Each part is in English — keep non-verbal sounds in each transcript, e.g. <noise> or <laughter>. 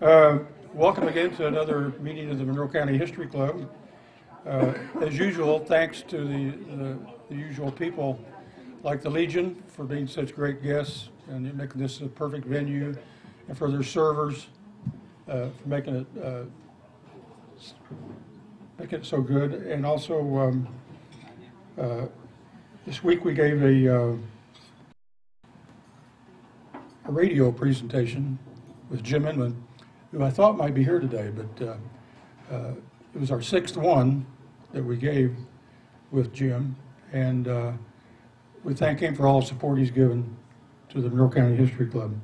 Uh, Welcome again to another meeting of the Monroe County History Club. Uh, As usual, thanks to the, the- the usual people like the Legion for being such great guests and making this a perfect venue, and for their servers, uh, for making it, uh, making it so good. And also, um, uh, this week we gave a, uh, a radio presentation with Jim Inman, who I thought might be here today, but uh, uh, it was our sixth one that we gave with Jim, and uh, we thank him for all the support he's given to the Monroe County History Club.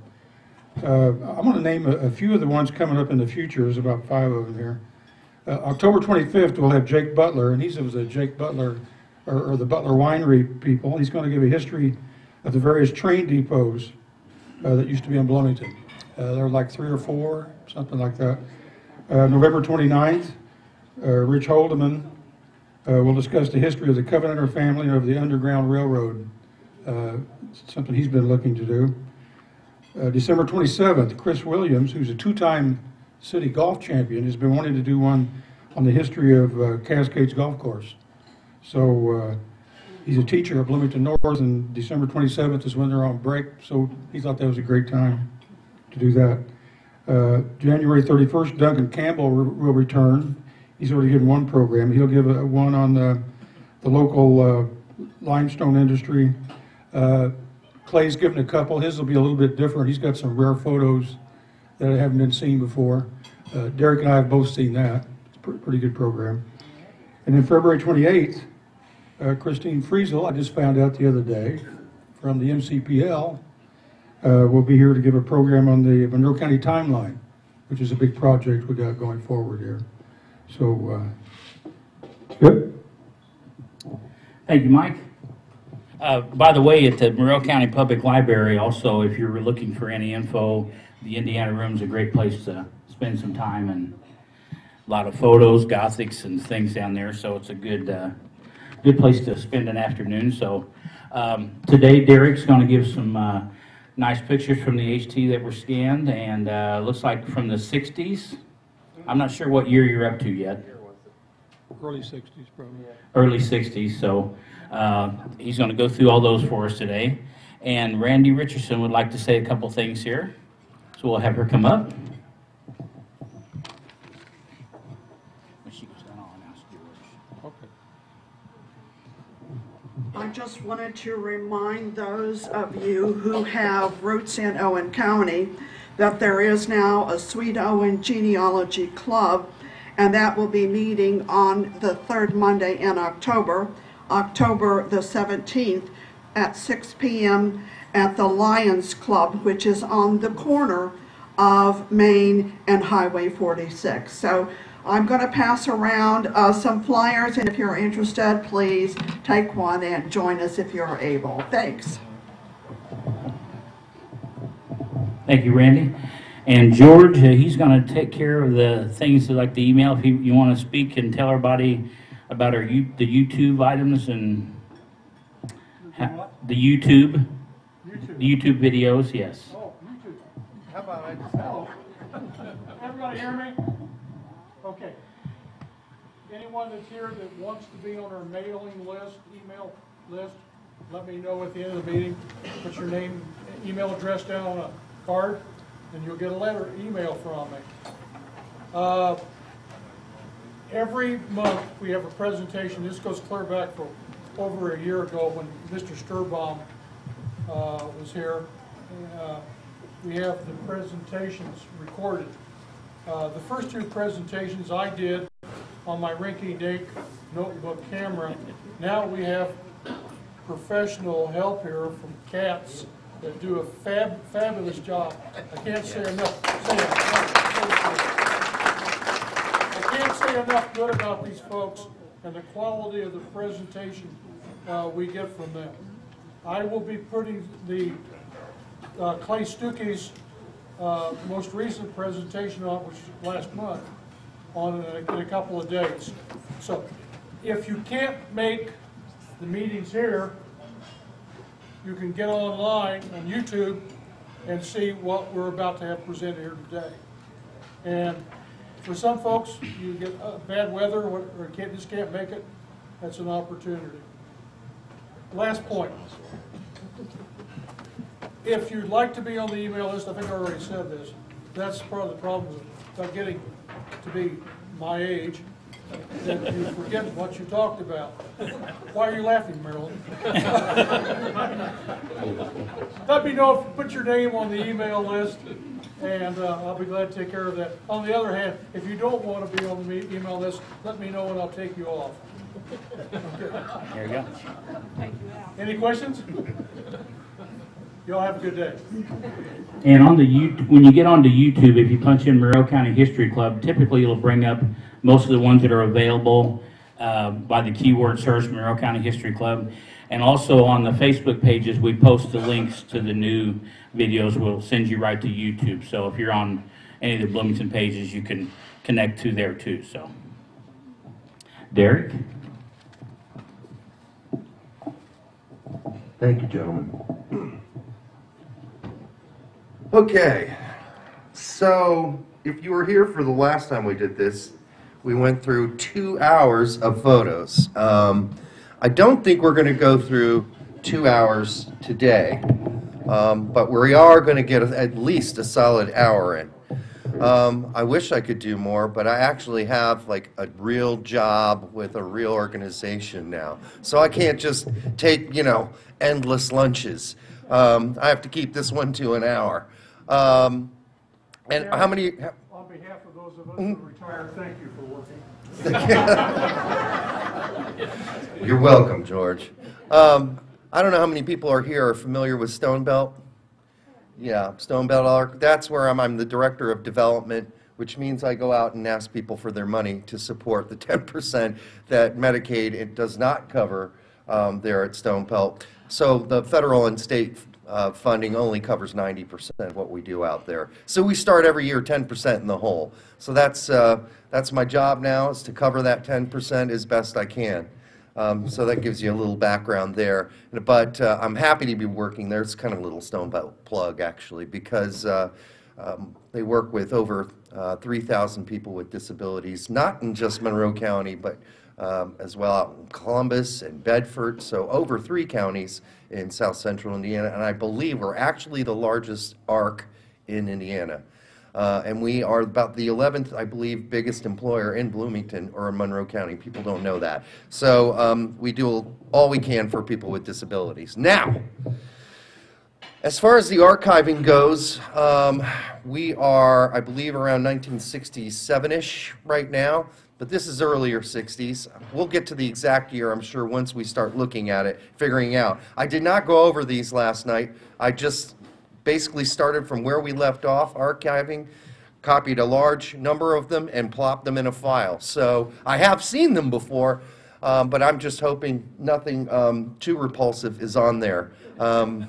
Uh, I'm going to name a, a few of the ones coming up in the future. There's about five of them here. Uh, October 25th, we'll have Jake Butler, and he's of the Jake Butler, or, or the Butler Winery people. He's going to give a history of the various train depots uh, that used to be in Bloomington. Uh, there were like three or four, something like that. Uh, November 29th, uh, Rich Holdeman uh, will discuss the history of the Covenanter family of the Underground Railroad, uh, something he's been looking to do. Uh, December 27th, Chris Williams, who's a two-time city golf champion, has been wanting to do one on the history of Cascades Golf Course. So he's a teacher at Bloomington North, and December 27th is when they're on break, so he thought that was a great time to do that. Uh, January 31st, Duncan Campbell re- will return. He's already given one program. He'll give a, one on the, the local uh, limestone industry. Uh, Clay's given a couple. His will be a little bit different. He's got some rare photos that haven't been seen before. Uh, Derek and I have both seen that. It's a pre- pretty good program. And then February 28th, uh, Christine Friesel, I just found out the other day from the MCPL, uh, will be here to give a program on the Monroe County timeline, which is a big project we got going forward here. So, uh, good. Thank you, Mike. Uh, By the way, at the Monroe County Public Library, also, if you're looking for any info, the Indiana Room's a great place to spend some time and a lot of photos, Gothics and things down there, so it's a good, uh, good place to spend an afternoon. So um, today Derek's going to give some uh, nice pictures from the HT that were scanned and uh, looks like from the 60s. I'm not sure what year you're up to yet. Early 60s, probably. early 60s, so uh, he's going to go through all those for us today. And Randy Richardson would like to say a couple things here, so we'll have her come up. When she goes down, I'll announce George. Okay. I just wanted to remind those of you who have roots in Owen County that there is now a Sweet Owen Genealogy Club, and that will be meeting on the third Monday in October, October the 17th, at 6 p.m. at the Lions Club, which is on the corner of Main and Highway 46. So I'm going to pass around uh, some flyers, and if you're interested, please take one and join us if you're able. Thanks. Thank you, Randy. And George, uh, he's going to take care of the things like the email. If you, you want to speak and tell everybody about our you, the YouTube items and ha- the YouTube, YouTube. the YouTube videos, yes. Oh, YouTube. How about I just help? Everybody hear me? Anyone that's here that wants to be on our mailing list, email list, let me know at the end of the meeting. Put your name, email address down on a card, and you'll get a letter, email from me. Uh, Every month, we have a presentation. This goes clear back for over a year ago when Mr. Sturbaum uh, was here. Uh, We have the presentations recorded. Uh, The first two presentations I did on my rinky-dink notebook camera. Now we have professional help here from CATS that do a fab fabulous job. I can't say enough. say enough. I can't say enough good about these folks and the quality of the presentation uh, we get from them. I will be putting the uh, Clay Stuckey's uh, most recent presentation on, which was last month, on a- in a couple of days. So if you can't make the meetings here, you can get online on YouTube and see what we're about to have presented here today. And for some folks, you get uh, bad weather or can't, just can't make it, that's an opportunity. Last point. If you'd like to be on the email list, I think I already said this, that's part of the problem about getting to be my age, that you forget what you talked about. Why are you laughing, Marilyn? <laughs> Let me know if you put your name on the email list, and uh, I'll be glad to take care of that. On the other hand, if you don't want to be on the email list, let me know and I'll take you off. There you go. Any questions? <laughs> Y'all have a good day. And on the you, when you get onto YouTube, if you punch in Monroe County History Club, typically it'll bring up most of the ones that are available uh, by the keyword search Monroe County History Club. And also on the Facebook pages, we post the links to the new videos. We'll send you right to YouTube. So if you're on any of the Bloomington pages, you can connect to there too. So, Derek. Thank you, gentlemen. Okay, so if you were here for the last time we did this, we went through two hours of photos. Um, I don't think we're going to go through two hours today, um, but we are going to get at least a solid hour in. Um, I wish I could do more, but I actually have like a real job with a real organization now. So I can't just take, you know, endless lunches. Um, I have to keep this one to an hour. Um, and how many? On behalf of those of us who retired, thank you for working. <laughs> You're welcome, George. Um, I don't know how many people are here are familiar with Stone Belt. Yeah, Stone Belt Arc. That's where I'm. I'm the director of development, which means I go out and ask people for their money to support the 10% that Medicaid it does not cover um, there at Stone Belt. So the federal and state uh, funding only covers 90% of what we do out there. So we start every year 10% in the hole. So that's uh, that's my job now is to cover that 10% as best I can. Um, so that gives you a little background there. But uh, I'm happy to be working there. It's kind of a little Stone plug, actually, because uh, um, they work with over uh, 3,000 people with disabilities, not in just Monroe County, but um, as well out in Columbus and Bedford. So over three counties in south central Indiana. And I believe we're actually the largest ARC in Indiana. Uh, and we are about the 11th, I believe, biggest employer in Bloomington or in Monroe County. People don't know that. So um, we do all we can for people with disabilities. Now, as far as the archiving goes, um, we are, I believe, around 1967-ish right now, but this is earlier 60s. We'll get to the exact year, I'm sure, once we start looking at it, figuring out. I did not go over these last night. I just basically started from where we left off, archiving, copied a large number of them, and plopped them in a file. So I have seen them before, um, but I'm just hoping nothing um, too repulsive is on there. Um,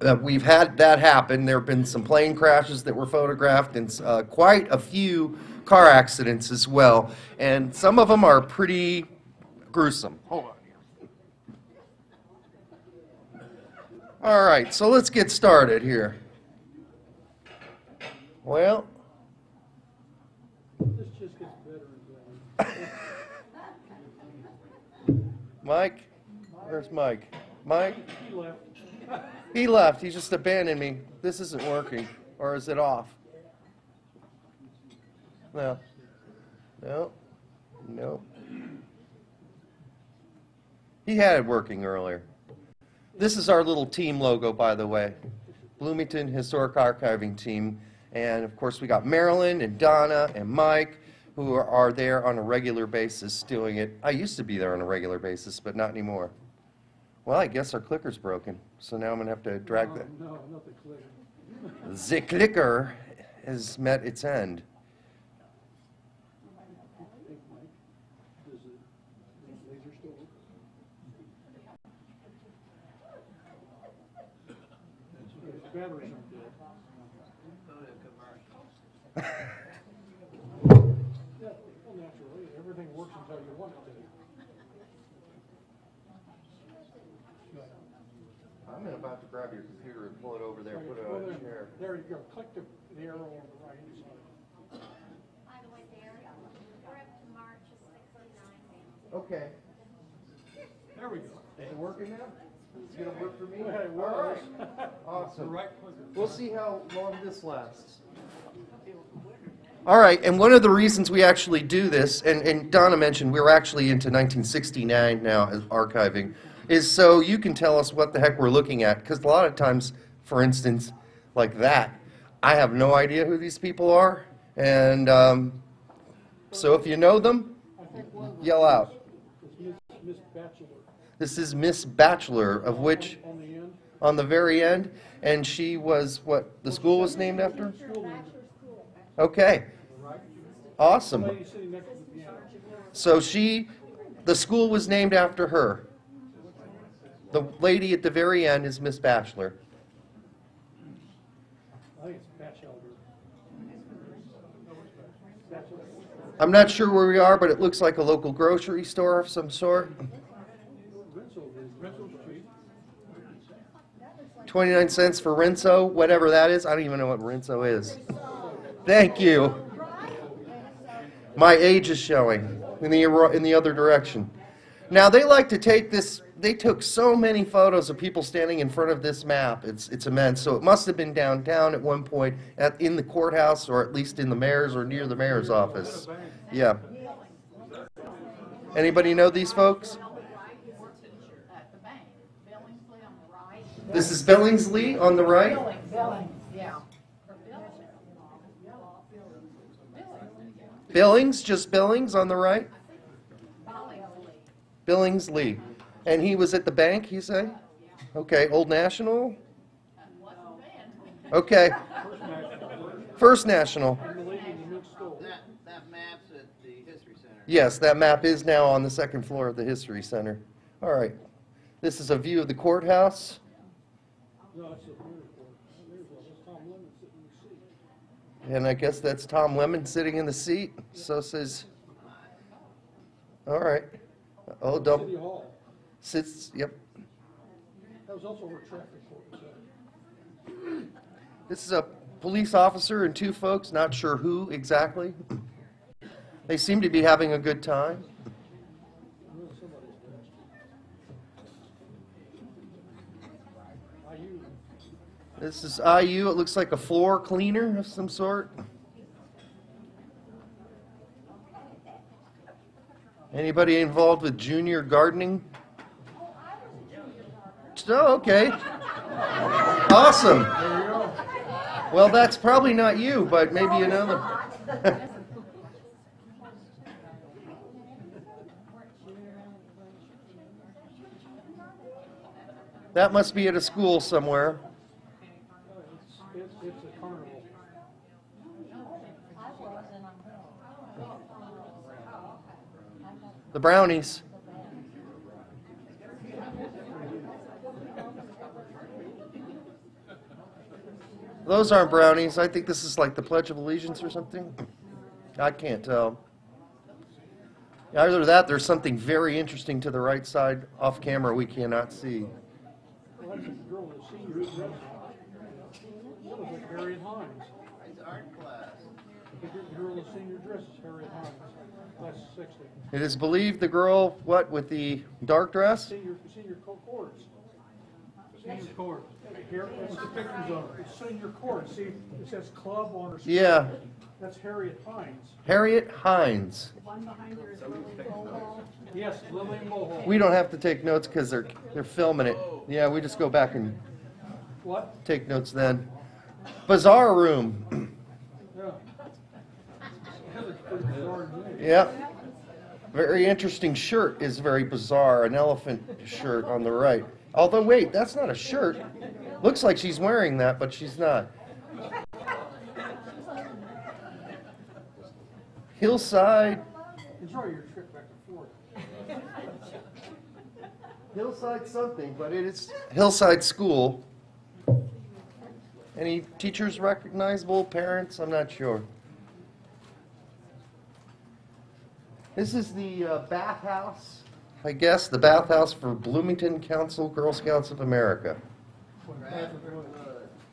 uh, We've had that happen. There have been some plane crashes that were photographed and uh, quite a few car accidents as well. And some of them are pretty gruesome. Hold on here. All right, so let's get started here. Well, This just gets better and better. Mike, where's Mike? Mike? He left. He left. He just abandoned me. This isn't working. Or is it off? No. No. No. He had it working earlier. This is our little team logo, by the way. Bloomington Historic Archiving Team. And of course, we got Marilyn and Donna and Mike who are, are there on a regular basis doing it. I used to be there on a regular basis, but not anymore. Well, I guess our clicker's broken, so now I'm gonna have to drag oh, that. No, nothing clear. The clicker has met its end. Does it, laser still work? Its batteries aren't dead. Yeah, well, naturally, everything works until you want it to. I'm about to grab your computer and pull it over there, put it Well, on a chair. There you go, click the, the arrow on the right hand side. By the way, there, we're up to March of sixty-nine. Oh okay. There we go. Is it working now? It's gonna work for me? Hey, it works. right. <laughs> Awesome. Right. We'll see how long this lasts. All right, and one of the reasons we actually do this, and, and Donna mentioned we're actually into 1969 now as archiving, is so you can tell us what the heck we're looking at. Because a lot of times, for instance, like that, I have no idea who these people are. And um, so if you know them, yell out. This is Miss Batchelor, of which, on the very end, and she was what the school was named after? Okay. Awesome. So she, the school was named after her. The lady at the very end is Miss Batchelor. I'm not sure where we are, but it looks like a local grocery store of some sort. 29 cents for Rinso, whatever that is. I don't even know what Rinso is. Thank you. My age is showing in the, in the other direction. Now, they like to take this, they took so many photos of people standing in front of this map. It's, it's immense. So it must have been downtown at one point, at, in the courthouse, or at least in the mayor's or near the mayor's office. Yeah. Anybody know these folks? at the bank. Billingsley on the right. This is Billingsley on the right. Billing, Billing, yeah. Billings, just Billings on the right? Billingsley. And he was at the bank, you say? Okay, Old National? Okay. First National. And the lady in the mid school. That, that map's at the History Center. Yes, that map is now on the second floor of the History Center. All right. This is a view of the courthouse. No, it's a miracle. There's a, that's Tom Lemon sitting in the seat. And I guess that's Tom Lemon sitting in the seat. So says, all right. Oh, City double, Hall. sits, yep. That was also where traffic court was at. This is a police officer and two folks, not sure who exactly. They seem to be having a good time. Well, somebody's passed. IU. This is IU, it looks like a floor cleaner of some sort. Anybody involved with junior gardening? Oh, oh okay. Awesome. Well, that's probably not you, but maybe another. <laughs> That must be at a school somewhere. It's, it's, it's a carnival. The brownies. Those aren't brownies. I think this is like the Pledge of Allegiance or something. I can't tell. Either that, there's something very interesting to the right side off camera we cannot see. Well, that's a girl in the senior dress. That was like Harriet Hines. It's art class. The girl in senior dress is Harriet Hines. That's sixty. It is believed the girl, what, with the dark dress? Senior, senior co- court. Senior court. Here, that's the pictures of her. Senior court. See, it says club on her. skirt. Yeah, That's Harriet Hines. Harriet Hines. One behind her. Yes, Lillian Mulhall. We don't have to take notes because they're, they're filming it. Yeah, we just go back and What? take notes then. Bazaar room. Yeah. That's pretty bizarre name. Yep. Very interesting shirt is very bizarre. An elephant shirt on the right. Although, wait, that's not a shirt. Looks like she's wearing that, but she's not. Hillside, Enjoy your trip back and forth. Hillside something, but it is Hillside School. Any teachers recognizable, parents? I'm not sure. This is the uh, bathhouse, I guess, the bathhouse for Bloomington Council Girl Scouts of America.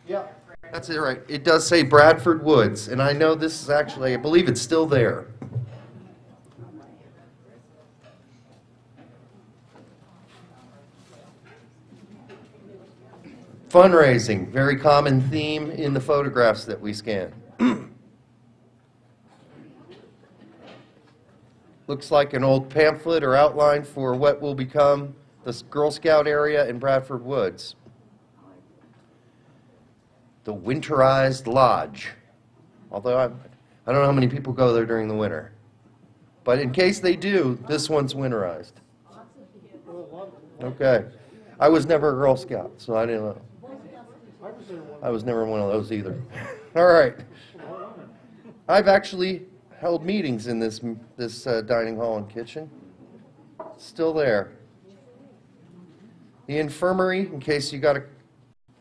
Yep. That's it, right. It does say Bradford Woods, and I know this is actually, I believe it's still there. Fundraising, very common theme in the photographs that we scan. <clears throat> Looks like an old pamphlet or outline for what will become the Girl Scout area in Bradford Woods. The Winterized Lodge. Although I, I don't know how many people go there during the winter. But in case they do, this one's winterized. Okay. I was never a Girl Scout, so I didn't know. I was never one of those either. <laughs> All right. I've actually held meetings in this, this uh, dining hall and kitchen. Still there. The infirmary, in case you got a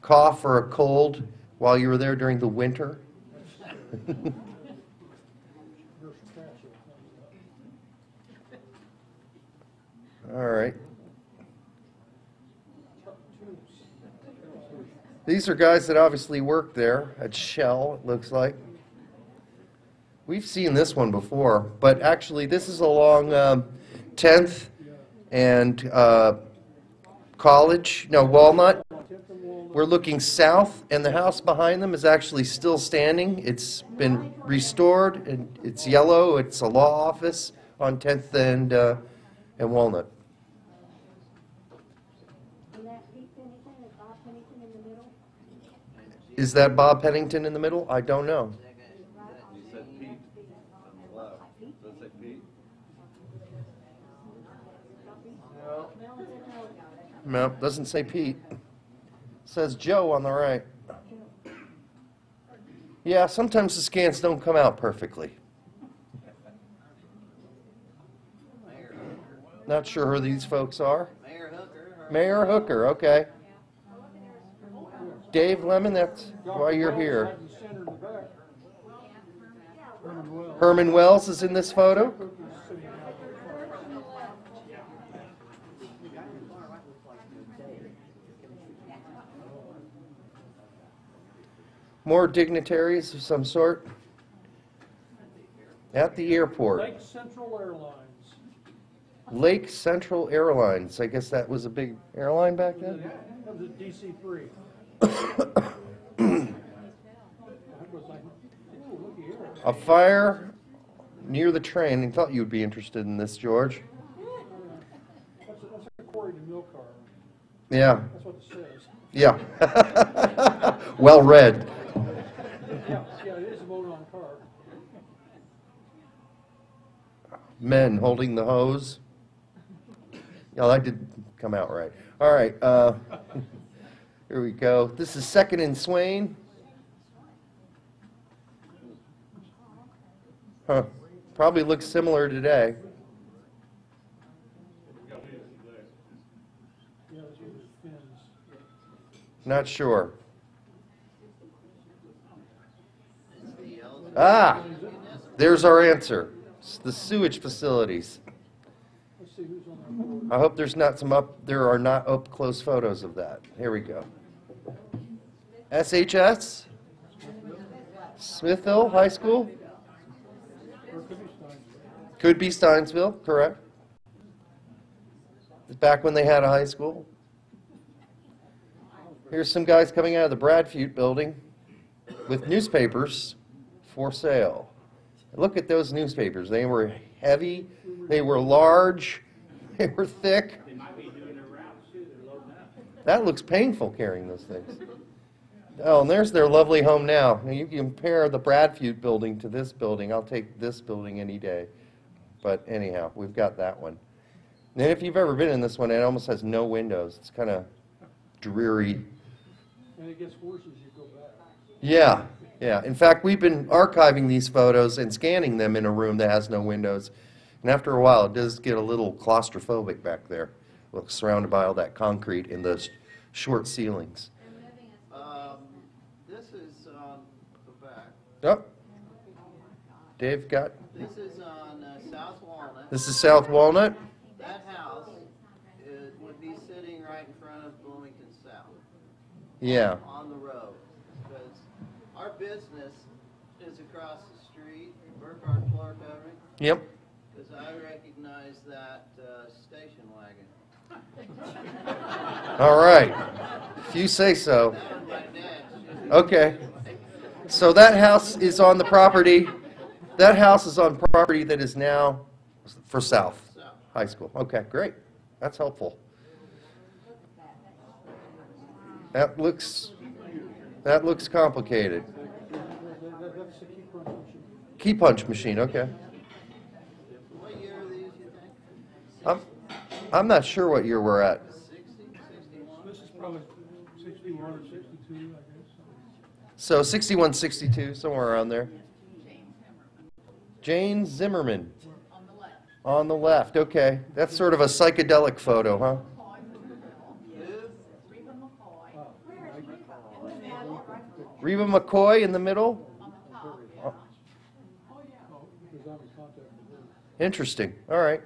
cough or a cold while you were there during the winter. <laughs> All right. These are guys that obviously work there at Shell, it looks like. We've seen this one before, but actually, this is along um, 10th and uh, College, no, Walnut. We're looking south, and the house behind them is actually still standing. It's been restored, and it's yellow. It's a law office on 10th and, uh, and Walnut. Is that Bob Pennington in the middle? I don't know. You said Pete on the left. Does it say Pete? No, doesn't say Pete. Says Joe on the right. Yeah, sometimes the scans don't come out perfectly. Not sure who these folks are. Mayor Hooker. Mayor Hooker, okay. Dave Lemon, that's why you're here. Herman Wells is in this photo. Cook is sitting out there. More dignitaries of some sort. At the airport. Lake Central Airlines. Lake Central Airlines. I guess that was a big airline back then? That was at DC three. I was like, ooh, looky here. A fire near the train. I thought you'd be interested in this, George. That's a, that's a quarry to mill car. Yeah, That's what it says. yeah. <laughs> well read. Yeah, yeah, it is a motor-on car. Men holding the hose. Yeah, that did come out right. All right. Uh, <laughs> here we go. This is second and Swain. Huh. Probably looks similar today. Not sure. Ah, there's our answer. The sewage facilities. Let's see who's on I hope there's not some up, there are not up close photos of that. Here we go. SHS? Smithville High School? that. Or it could be Could be Stinesville, correct. Back when they had a high school. Here's some guys coming out of the Bradfute building with newspapers for sale. Look at those newspapers. They were heavy, they were large, <laughs> they were thick. That looks painful carrying those things. Oh, and there's their lovely home now. Now you compare the Bradfute building to this building. I'll take this building any day. But anyhow, we've got that one. And if you've ever been in this one, it almost has no windows. It's kind of dreary. And it gets worse as you go back. Yeah, yeah. In fact, we've been archiving these photos and scanning them in a room that has no windows. And after a while, it does get a little claustrophobic back there, Well, surrounded by all that concrete and those short ceilings. Um, this is on the back. Oh, Dave got, This is on uh, South Walnut. this is South Walnut? That house is, would be sitting right in front of Bloomington South, Yeah, on the road. Because Our business is across the street, Burkhardt Floor Covering, Yep. because I recognize that uh, station wagon. <laughs> All right. If you say so. That was my dad's. Okay. So that house is on the property, that house is on property that is now for South So, High School. Okay, great. That's helpful. That looks, that looks complicated. That- that- That's the key punch machine. Key punch machine, okay. what year are these, you think? I'm, I'm not sure what year we're at. This is probably sixty-one or sixty-two, I guess. So 61, 62, somewhere around there. Jane Zimmerman On the left. on the left, okay. That's sort of a psychedelic photo, huh? McCoy in the middle. Who? Reba McCoy Reba McCoy in the middle? on the top. Oh, Because I'm in contact with her. Interesting, all right.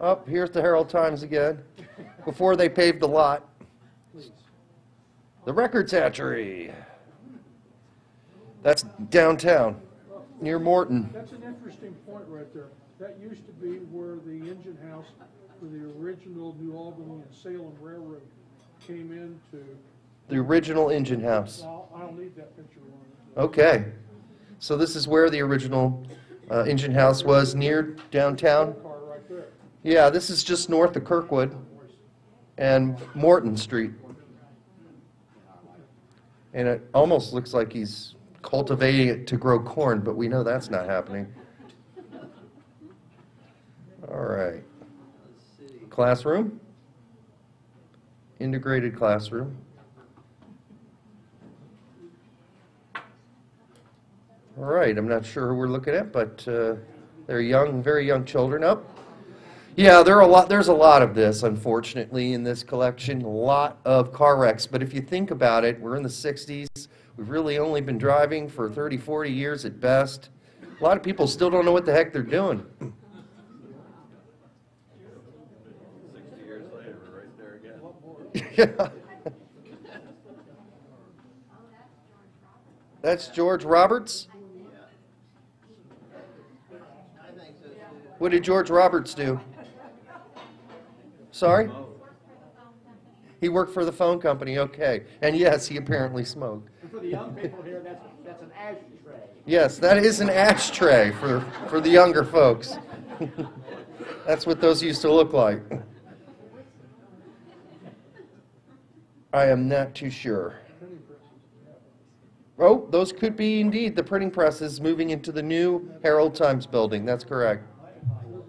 Up, here's the Herald Times again, before they paved the lot. The Record Hatchery. That's downtown, near Morton. That's an interesting point right there. That used to be where the engine house for the original New Albany and Salem Railroad came into, The original engine house. I'll, I'll need that picture on. Okay. So this is where the original uh, engine house was, near downtown? Yeah, this is just north of Kirkwood and Morton Street. And it almost looks like he's cultivating it to grow corn, but we know that's not happening. All right. Classroom? Integrated classroom. All right, I'm not sure who we're looking at, but uh, they're young, very young children. Up. Yeah, there are a lot. There's a lot of this, unfortunately, in this collection. A lot of car wrecks. But if you think about it, we're in the 60s. We've really only been driving for 30, 40 years at best. A lot of people still don't know what the heck they're doing. Sixty years later, we're right there again. Yeah. <laughs> That's George Roberts? I think so too. What did George Roberts do? Sorry? He worked for the phone company, okay. And yes, he apparently smoked. And for the young people here, that's, that's an ashtray. Yes, that is an ashtray for, for the younger folks. <laughs> That's what those used to look like. I am not too sure. Oh, those could be indeed the printing presses moving into the new Herald Times building. That's correct.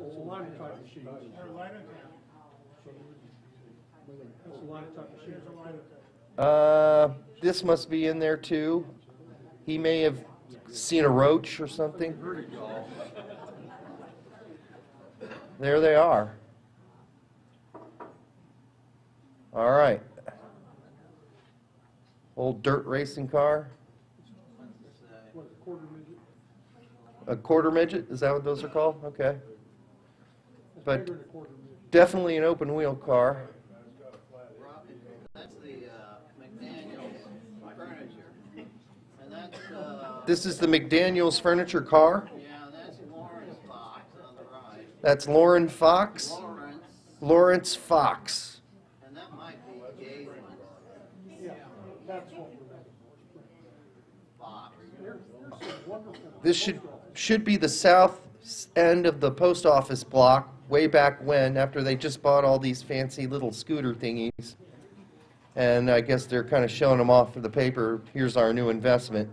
It's a linotype machine. That's a linotype machine. Uh, this must be in there too. He may have seen a roach or something. There they are. All right. Old dirt racing car. A quarter midget? Is that what those are called? Okay. But-. Definitely an open wheel car. Rob, That's the uh, McDaniel's furniture. And that's, uh, This is the McDaniels furniture car. yeah, that's Lawrence Fox on the right. That's Lauren Fox. Lawrence, Lawrence Fox. and that might be Galen Yeah, that's what we're, Fox. there, there's some wonderful. This should, should be the south end of the post office block, way back when, after they just bought all these fancy little scooter thingies. And I guess they're kind of showing them off for the paper, here's our new investment.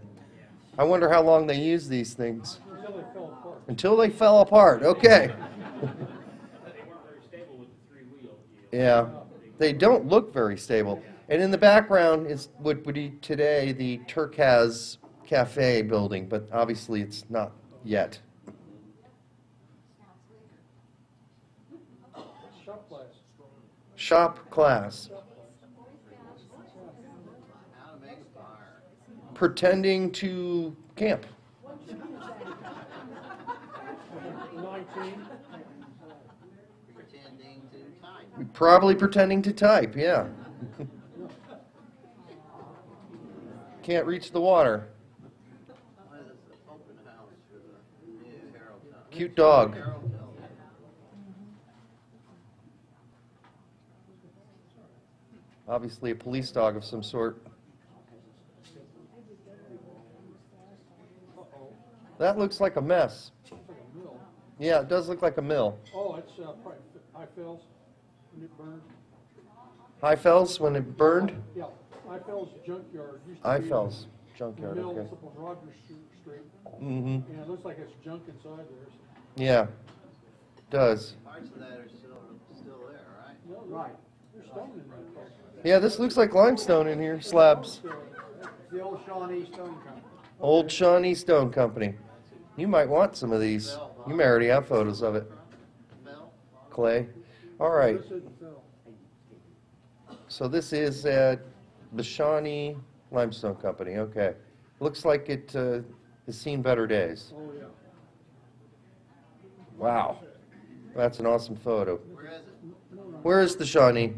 I wonder how long they use these things. Until they fell apart. Until they fell apart, okay. <laughs> Yeah, they don't look very stable. And in the background is what would be today the Turkuaz Cafe building, but obviously it's not yet. Shop class. Shop class, How to make a fire. Pretending to camp. Pretending to type. Probably pretending to type, yeah. Can't reach the water. Well, it's an open house for the new Harold Town. Cute dog. Obviously a police dog of some sort. That looks like a mess. Looks like a mill. Yeah, it does look like a mill. Oh, it's, uh, High Fells, when it burned. High Fells when it burned? Yeah, High Fells Junkyard used to be. High Fells a junkyard, Mill okay. up on Rogers Street, Mm-hmm, and it looks like it's junk inside there. so- yeah, does. Parts of that are still, still there, right? No, right, there's stone in that place. Yeah, this looks like limestone in here, slabs. The old Shawnee Stone Company. Old Shawnee Stone Company. You might want some of these. You may already have photos of it, Clay. All right, This isn't Phil. so this is uh, the Shawnee Limestone Company, okay. Looks like it uh, has seen better days. Oh, yeah. Wow, that's an awesome photo. Where is it? Where is the Shawnee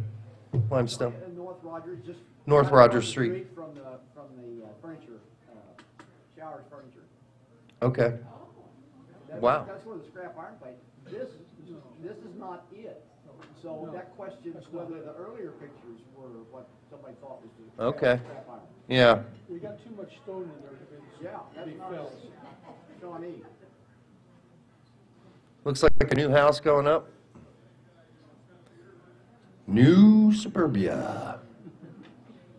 Limestone? Uh, North Rogers, just. North Rogers Street. From the, from the uh, furniture, uh, Showers Furniture. Okay, Wow. That's where the scrap iron plate, this, this is not it. So that questions whether the earlier pictures were what somebody thought was the. Okay. Scrap iron. yeah. We got too much stone in there to be, Yeah, that's be not Phil's. Shawnee. Looks like a new house going up. New suburbia.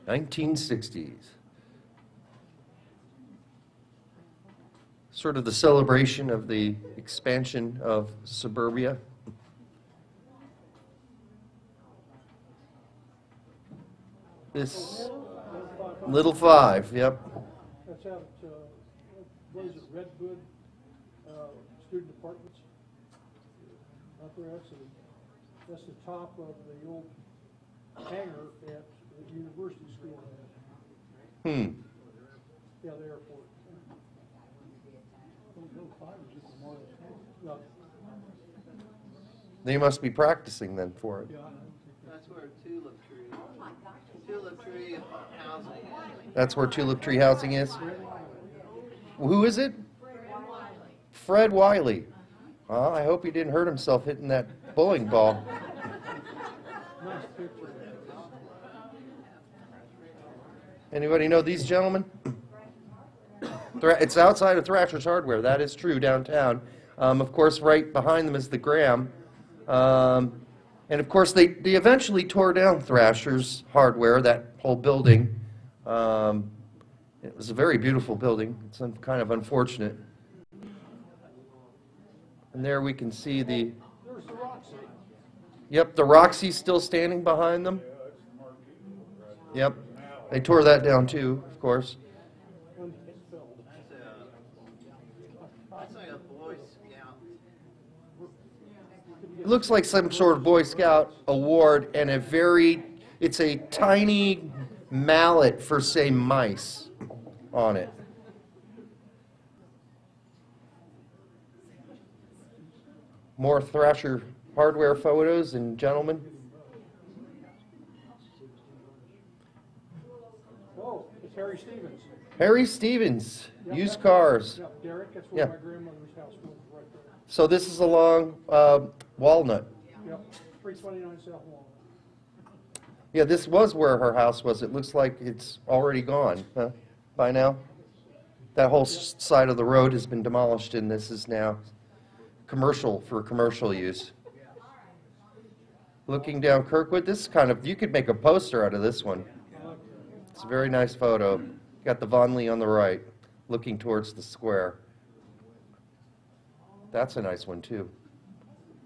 1960s. Sort of the celebration of the expansion of suburbia. This little five, yep. That's out, uh, what is it, Redwood, uh, Student Apartments? Out there, that's the, that's the top of the old hangar at the University School, Hmm. yeah, the airport. Don't go five, is it Memorial School? No, They must be practicing then for it. yeah, I know. That's where Tulip Tree, Tulip Tree Housing is. That's where Tulip Tree Housing is? Who is it? Fred Wiley. Well, I hope he didn't hurt himself hitting that bowling ball. Anybody know these gentlemen? It's outside of Thrasher's Hardware, that is true, downtown. Um, Of course, right behind them is the Graham. Um, And of course, they, they eventually tore down Thrasher's Hardware, that whole building. Um, It was a very beautiful building, it's kind of unfortunate. And there we can see the, yep, the Roxy's still standing behind them. Yep, they tore that down too, of course. And it's filled. That's a, that's like a Boy Scout. It looks like some sort of Boy Scout award and a very, it's a tiny mallet for, say, mice on it. More Thrasher hardware photos and gentlemen. Oh, it's Harry Stevens. Harry Stevens, Yep, used cars. Yep, Derek, Yeah. where my grandmother's house was, right there. So this is along uh, Walnut. Yep, three twenty-nine South Walnut. Yeah, this was where her house was. It looks like it's already gone, huh, by now? That whole s- side of the road has been demolished and this is now commercial, for commercial use. Looking down Kirkwood, this is kind of, you could make a poster out of this one. It's a very nice photo. Got the Von Lee on the right, looking towards the square. That's a nice one, too. Oh, yeah,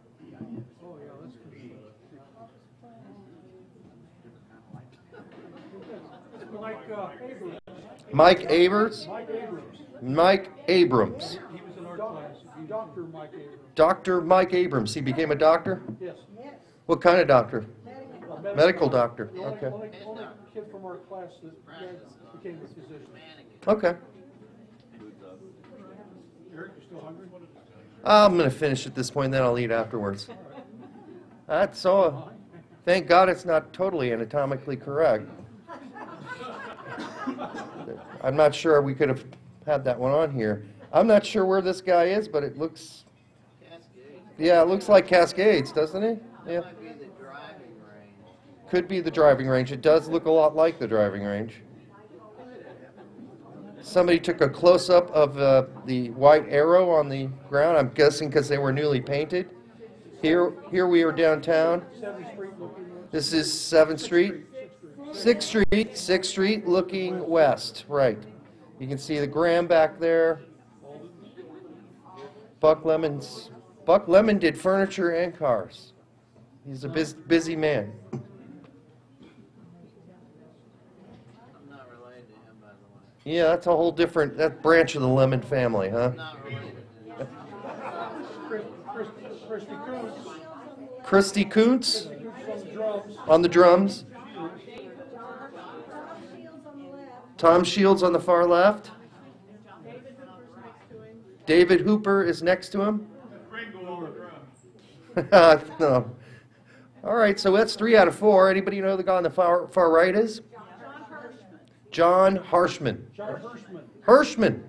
that's good. Mike, uh, Abrams, Mike Avers, Mike Abrams, Mike Abrams. he was in our class, Dr. Mike Abrams, Dr. Mike Abrams, he became a doctor? yes. What kind of doctor? Uh, Medical doctor, The only, okay. only, only kid from our class that that became a physician. Okay. Eric, you still hungry? I'm gonna finish at this point, then I'll eat afterwards. That's all. Thank God it's not totally anatomically correct. I'm not sure we could have had that one on here. I'm not sure where this guy is, but it looks, yeah, it looks like Cascades, doesn't it? Yeah. That might be the driving range. Could be the driving range. It does look a lot like the driving range. Somebody took a close-up of uh, the white arrow on the ground, I'm guessing because they were newly painted. Here, here we are downtown. This is 7th Street. 6th Street, 6th Street looking west, right. You can see the Graham back there. Buck Lemon's, Buck Lemon did furniture and cars. He's a bus- busy man. I'm not related to him, by the way. Yeah, that's a whole different, that branch of the Lemon family, huh? Christy Kuntz Coons on the drums. on the drums. Tom Shields on the far left. David Hooper is next to him. <laughs> no. All right, so that's three out of four. Anybody know the guy on the far, far right is? John Harshman. John Hirschman, Hirschman.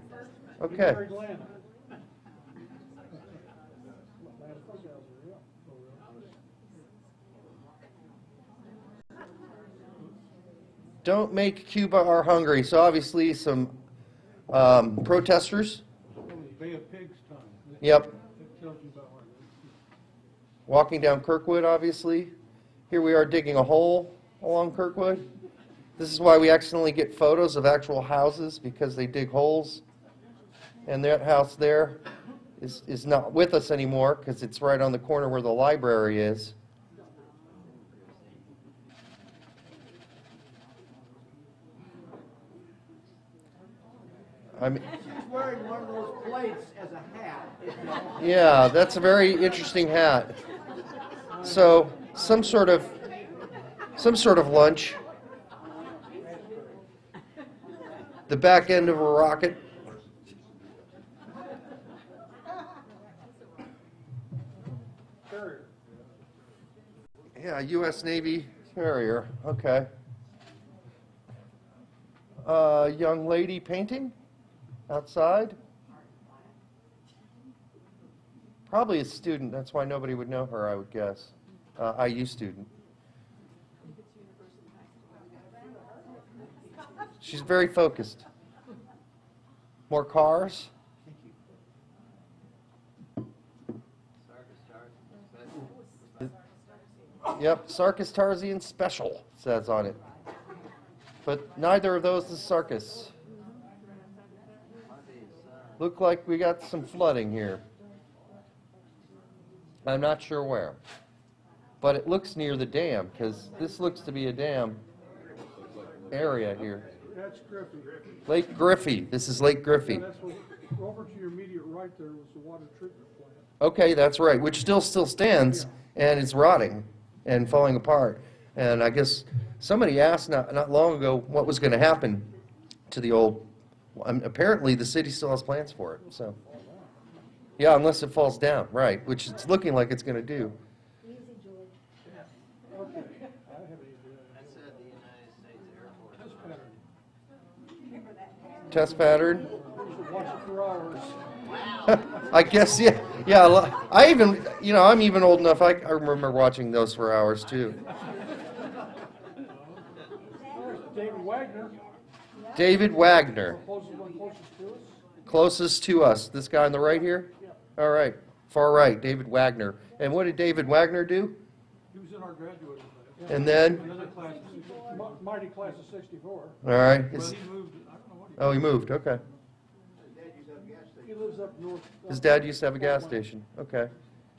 Okay. Don't make Cuba our Hungary. So obviously some um, protesters. Yep. Walking down Kirkwood, obviously. Here we are digging a hole along Kirkwood. This is why we accidentally get photos of actual houses because they dig holes. And that house there is, is not with us anymore because it's right on the corner where the library is. I mean, She's wearing one of those plates as a hat. yeah, that's a very interesting hat. So, some sort of, some sort of lunch. The back end of a rocket. Yeah, U.S. Navy carrier. Okay. Uh, young lady painting outside. Probably a student. That's why nobody would know her, I would guess. Uh, IU student. She's very focused. More cars. Yep, Sarkes Tarzian Special says on it. But neither of those is Sarkes. Look like we got some flooding here. I'm not sure where. But it looks near the dam, because this looks to be a dam area here. That's Griffy. Lake Griffy, this is Lake Griffy. And that's what, over to your immediate right there was the water treatment plant. Okay, that's right, which still, still stands, and it's rotting and falling apart. And I guess somebody asked not, not long ago what was gonna happen to the old, um, apparently the city still has plans for it, so. Yeah, unless it falls down, right, which it's looking like it's gonna do. Okay, I have any idea. That's at the United States Air Force. Test pattern. Test pattern, Used to watch it for pattern? <laughs> I guess, yeah, yeah, I even, you know, I'm even old enough, I, I remember watching those for hours too. David Wagner, David Wagner. closest to us. Closest to us, this guy on the right here? All right, far right, David Wagner. And what did David Wagner do? He was in our graduate class. And then, Another class, of mighty class of sixty-four. all right, Well, he moved, oh, he moved, okay. He lives up north. His dad used to have a gas station, okay.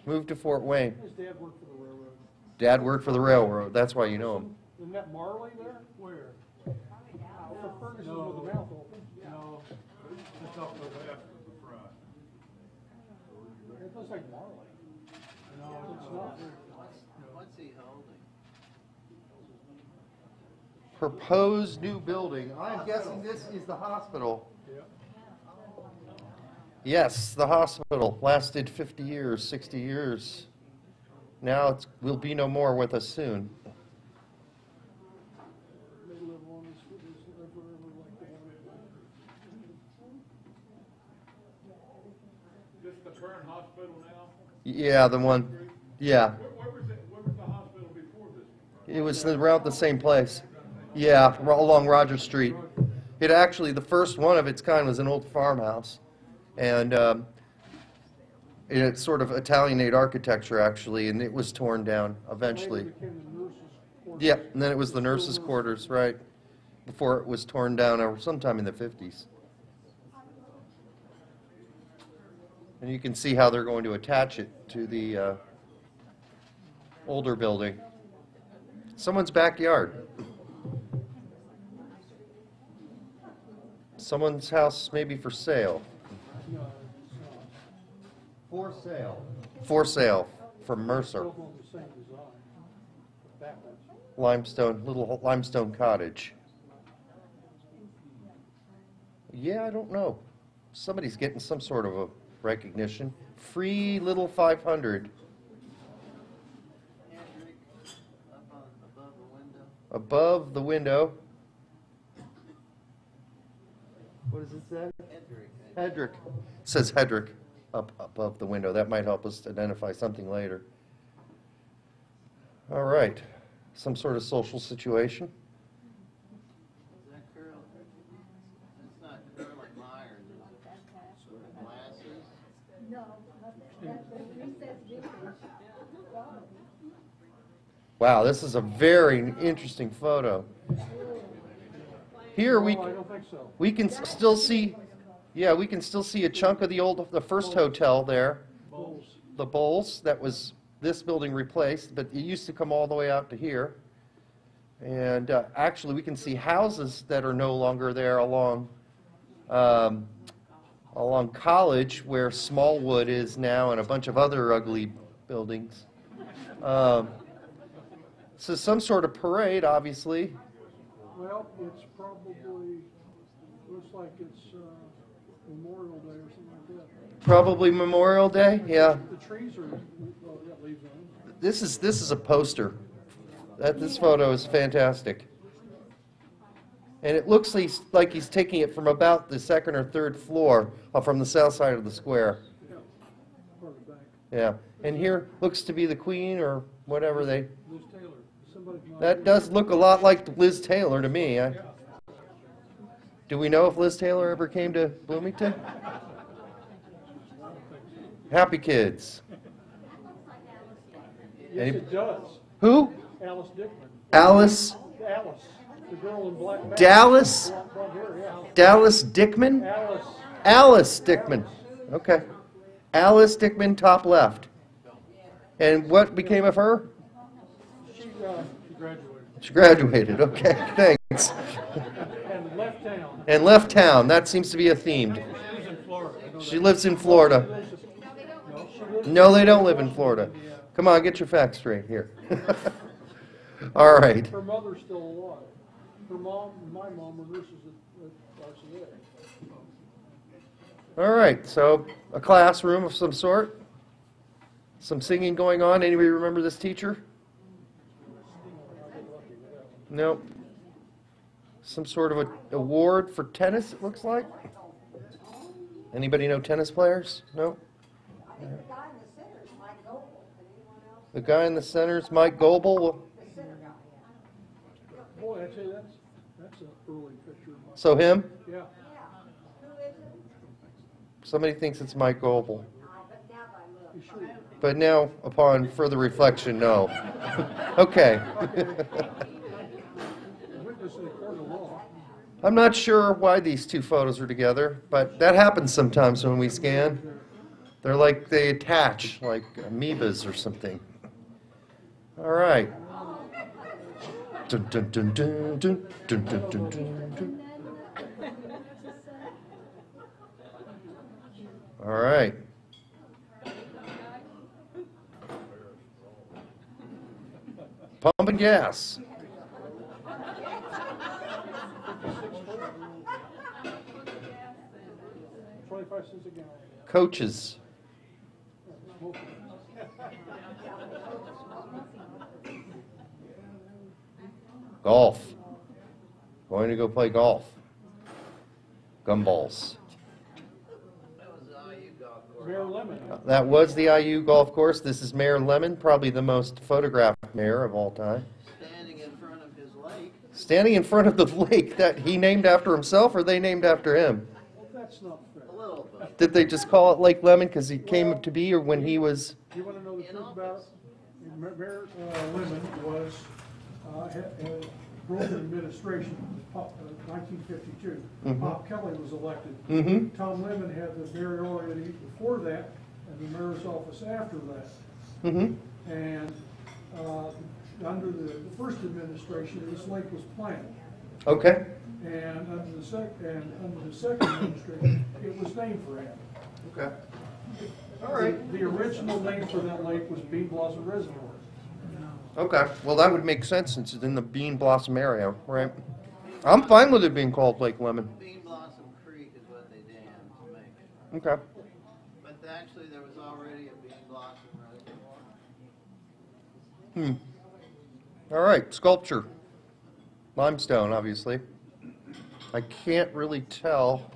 Moved to Fort Wayne. His dad worked for the railroad. Dad worked for the railroad, that's why you know him. Isn't that Marley there? Where? For Ferguson with the mouth open. No, it's up the left of the front. It looks like Marley. No, It's not. What's, what's he holding? proposed new building. I'm guessing this is the hospital. Yes, the hospital lasted 50 years, 60 years. Now it will be no more with us soon. Yeah, the one. Yeah. Where, where was it, was it was around the same place. Yeah, along Rogers Street. It actually, the first one of its kind was an old farmhouse. And um, it's sort of Italianate architecture, actually, and it was torn down eventually. Yeah, and then it was the nurses' quarters, right, before it was torn down uh, sometime in the 50s. And you can see how they're going to attach it to the uh, older building. Someone's backyard. Someone's house maybe for sale. No, it's not. For sale. For sale, from Mercer. Still on the same design. Backwards. limestone, little limestone cottage. Yeah, I don't know. Somebody's getting some sort of a recognition. Free little 500 Hendrick, up on, above the window. above the window. What does it say? Hendrick. Hedrick. Says Hedrick up above the window. That might help us identify something later. All right. Some sort of social situation. Is that Curl? It's not Curly Myers, is it? Sort of glasses? Wow, this is a very interesting photo. Here we, No, I don't think so. we can still see, yeah, we can still see a chunk of the old, the first hotel there, Bowles. the Bowles, that was this building replaced, but it used to come all the way out to here. And uh, actually, we can see houses that are no longer there along, um, along College, where Smallwood is now, and a bunch of other ugly buildings. Um, So some sort of parade, obviously. Well, it's probably, looks like it's uh, Memorial Day or something like that. Probably Memorial Day, yeah. The trees are, well, leaves on. This is, this is a poster. That, this photo is fantastic. And it looks like he's, like he's taking it from about the second or third floor, uh, from the south side of the square. Yeah, part of the back. Yeah. And here looks to be the queen or whatever they, Liz Taylor, somebody's not. That does look a lot like Liz Taylor to me. I- Do we know if Liz Taylor ever came to Bloomington? Happy Kids. Yes, it does. Who? Alice Dickman. Alice Alice, the girl in black. Dallas? Blonde blonde hair, yeah. Dallas Dickman? Alice, Alice Dickman. Okay. Alice Dickman, top left. And what became of her? She, she graduated She graduated. Okay, <laughs> thanks. and left town. And left town. That seems to be a theme. She lives in Florida. I know She that. lives in Florida. No, she lives. No, they don't live in Florida. Come on, get your facts straight here. <laughs> All right. Her mother's still alive. Her mom my mom were nurses at, at RCA. All right. So a classroom of some sort. Some singing going on. Anybody remember this teacher? Nope. Some sort of a award for tennis, it looks like. Anybody know tennis players? No? The guy in the center is Mike Goebel. Boy, I tell you, that's, that's an early picture. So him? Yeah. Somebody thinks it's Mike Goebel. But now, upon further reflection, no. <laughs> Okay. <laughs> I'm not sure why these two photos are together, but that happens sometimes when we scan. They're like they attach, like amoebas or something. All right. Dun, dun, dun, All right. Pumping gas. Coaches. Golf. Going to go play golf. Gumballs. That was the IU golf course. That was the IU golf course. This is Mayor Lemon, probably the most photographed mayor of all time. Standing in front of his lake. Standing in front of the <laughs> lake that he named after himself or they named after him? Well, that's not fair. A little bit. Did they just call it Lake Lemon because he came up to be or when he was? You want to know the truth about it? Ma- Mayor uh, Lemon was, uh, had, had role administration, Pop- uh, 1952. Mhm. Bob Kelly was elected. Mm-hmm. Tom Lemon had the mayoralty before that, and the mayor's office after that. Mm-hmm. And uh, under the the first administration, this lake was planned. Okay. And under the sec, and under the second administration, it was named for him. Okay. All right. The original name for that lake was Bean Blossom Reservoir. Okay. Well, that would make sense since it's in the Bean Blossom area, right? I'm fine with it being called Lake Lemon. Bean Blossom Creek is what they dammed to make it. Okay. But actually, there was already a Bean Blossom Reservoir. Hmm. All right, sculpture. Limestone, obviously. I can't really tell,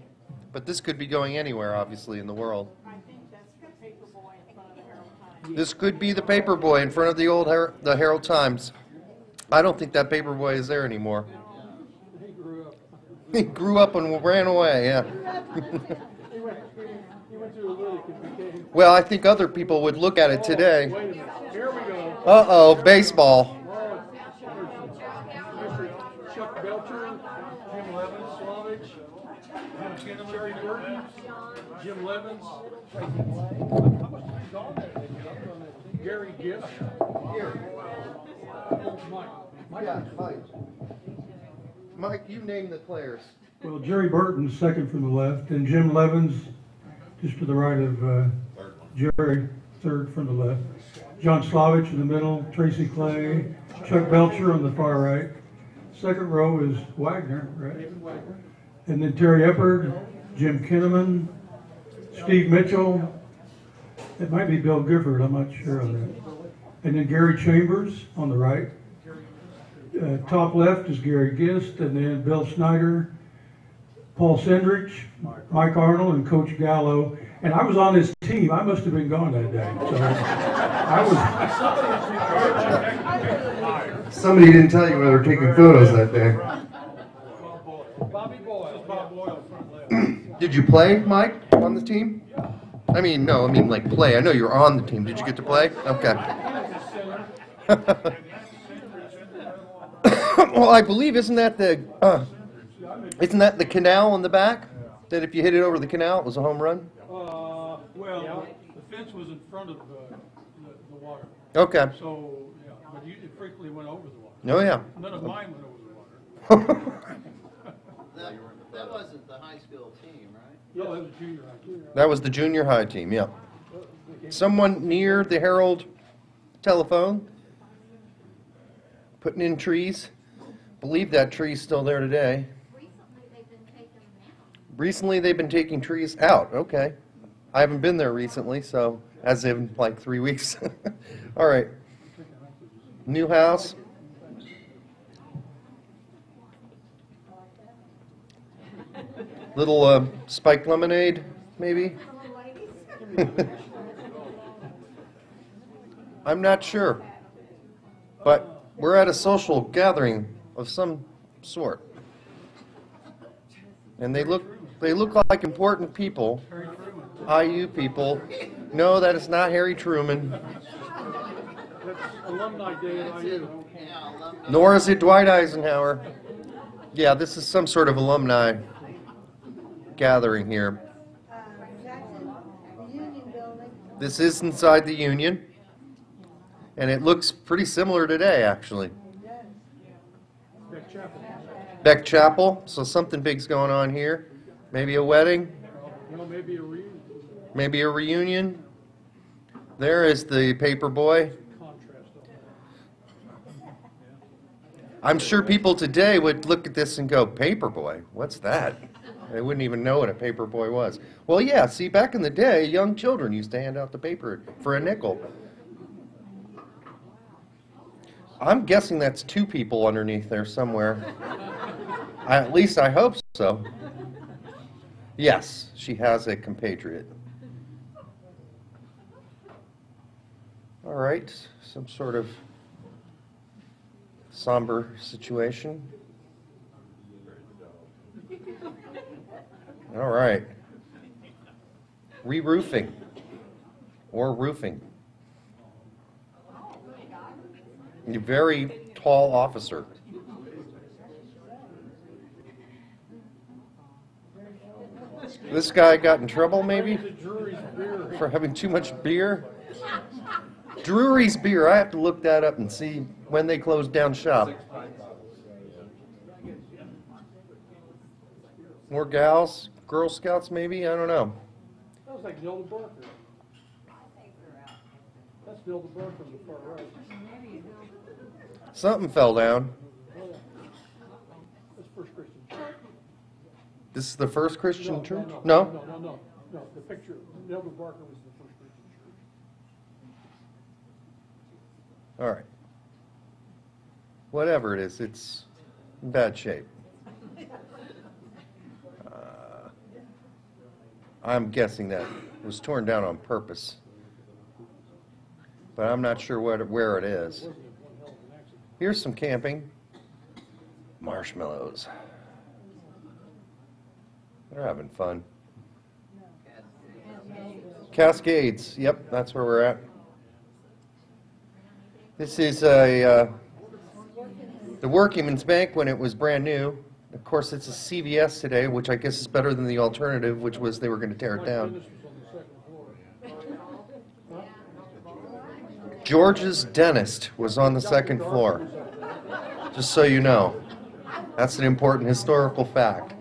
but this could be going anywhere, obviously, in the world. I think that's the paper boy in front of the Herald Times. This could be the paper boy in front of the old Her- the Herald Times. I don't think that paper boy is there anymore. He grew up. He grew up and ran away, yeah. He went, he went- to a league well, I think other people would look at it today. wait a minute, here we go. Uh-oh, baseball. Oh, Mr. Chuck Belcher, Jim Levens, Slavich, Jim Kinnaman, Jerry Burton, Jim Levens. How much time's on? Gary Gish. Mike. Yeah, Mike. Mike, you name the players. Well, Jerry Burton, second from the left, and Jim Levens, just to the right of uh, Jerry, third from the left. John Slavich in the middle, Tracy Clay, Chuck Belcher on the far right. Second row is Wagner, right? And then Terry Eppard, Jim Kinnaman, Steve Mitchell. It might be Bill Gifford, I'm not sure on that. And then Gary Chambers on the right. Uh, top left is Gary Gist, and then Bill Snyder, Paul Sendrich, Mike Arnold, and Coach Gallo. And I was on this team. I must have been gone that day. So I was. Somebody didn't tell you we were taking photos that day. Bob Boyle. Bobby Boyle, Bob Boyle, front left. Did you play, Mike, on the team? I mean, no, I mean like play. I know you were on the team. Did you get to play? Okay. <laughs> well, I believe isn't that the uh, isn't that the canal in the back? That if you hit it over the canal, it was a home run. Uh, well, the fence was in front of the, the, the water. Okay. So, yeah, but you, it frequently went over the water. Oh yeah. None of mine went over the water. <laughs> That, that wasn't the high school team, right? No, that was junior high. that was the junior high team. Yeah. Someone near the Herald telephone putting in trees. Believe that tree's still there today. Recently, they've been taking trees out. Okay. I haven't been there recently, so as in like three weeks. <laughs> All right. New house. Little uh, spiked lemonade, maybe? <laughs> I'm not sure. But we're at a social gathering of some sort. And they look, they look like important people, IU people. No, that is not Harry Truman, nor is it Dwight Eisenhower. Yeah, this is some sort of alumni gathering here. This is inside the Union, and it looks pretty similar today, actually. Beck Chapel. So something big's going on here. Maybe a wedding, maybe a reunion maybe a reunion. There is the paper boy. I'm sure people today would look at this and go, Paperboy, what's that? They wouldn't even know what a paper boy was. Well, yeah, see, back in the day, young children used to hand out the paper for a nickel. I'm guessing that's two people underneath there somewhere. I, <laughs> at least I hope so. Yes, she has a compatriot. All right, some sort of somber situation. All right. Re-roofing or roofing. A very tall officer. This guy got in trouble maybe for having too much beer? Drewrys beer, I have to look that up and see when they closed down shop. More gals, Girl Scouts maybe, I don't know. That was like Zelda Barker. That's Zelda Barker on the far right. Something fell down. That's First Christian Church. This is the first Christian church? No, No? no, no, no, no, the picture, Zelda Barker was the First Christian Church. All right. Whatever it is, it's in bad shape. I'm guessing that was torn down on purpose. But I'm not sure what, where it is. Here's some camping. Marshmallows. They're having fun. Cascades, yep, that's where we're at. This is a, uh, the Workingman's Bank when it was brand new. Of course, it's a CVS today, which I guess is better than the alternative, which was they were going to tear it down. Dennis was on the second floor. <laughs> George's Dentist was on the second floor, just so you know. That's an important historical fact.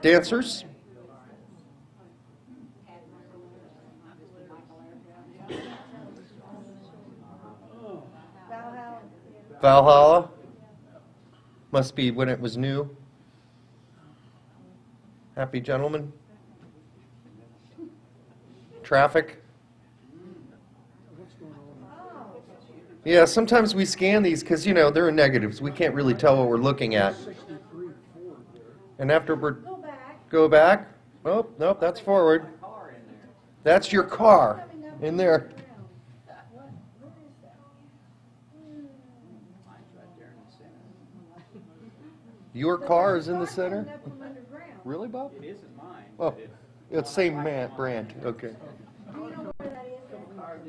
Dancers? Valhalla? Must be when it was new. Happy gentlemen? Traffic? Yeah, sometimes we scan these because, you know, they're in negatives. We can't really tell what we're looking at. And after we're, go back? Oh, nope, that's forward. That's your car in there. Your car is in the center? Really, Bob? It isn't mine. Oh, it's same man, brand, okay.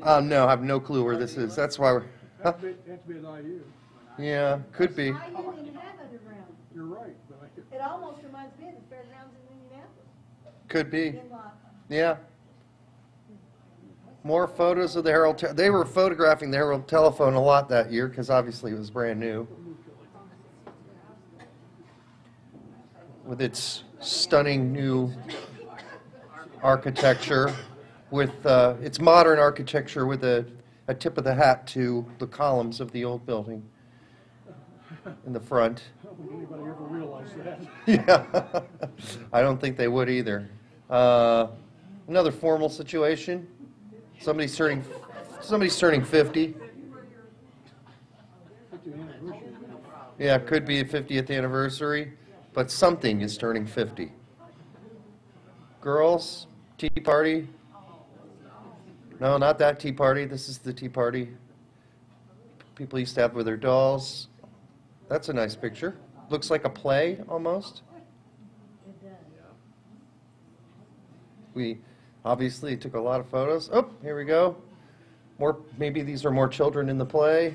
Uh, no, I have no clue where this is. That's why we're, huh? Had to be, had to be an IU. Yeah, could be. I didn't even have underground. You're right, It almost reminds me of the fairgrounds in Indianapolis. Could be. Yeah. More photos of the Herald, Te- they were photographing the Herald Telephone a lot that year because obviously it was brand new. With its stunning new architecture, with uh, its modern architecture with a, a tip of the hat to the columns of the old building in the front. I don't think anybody ever realized that. <laughs> Yeah, I don't think they would either. Uh, Another formal situation, somebody's turning, somebody's turning 50. Yeah, it could be a 50th anniversary, but something is turning 50. Girls, tea party? No, not that tea party, this is the tea party people used to have with their dolls. That's a nice picture. Looks like a play, almost. We obviously took a lot of photos. Oh, here we go. More, maybe these are more children in the play.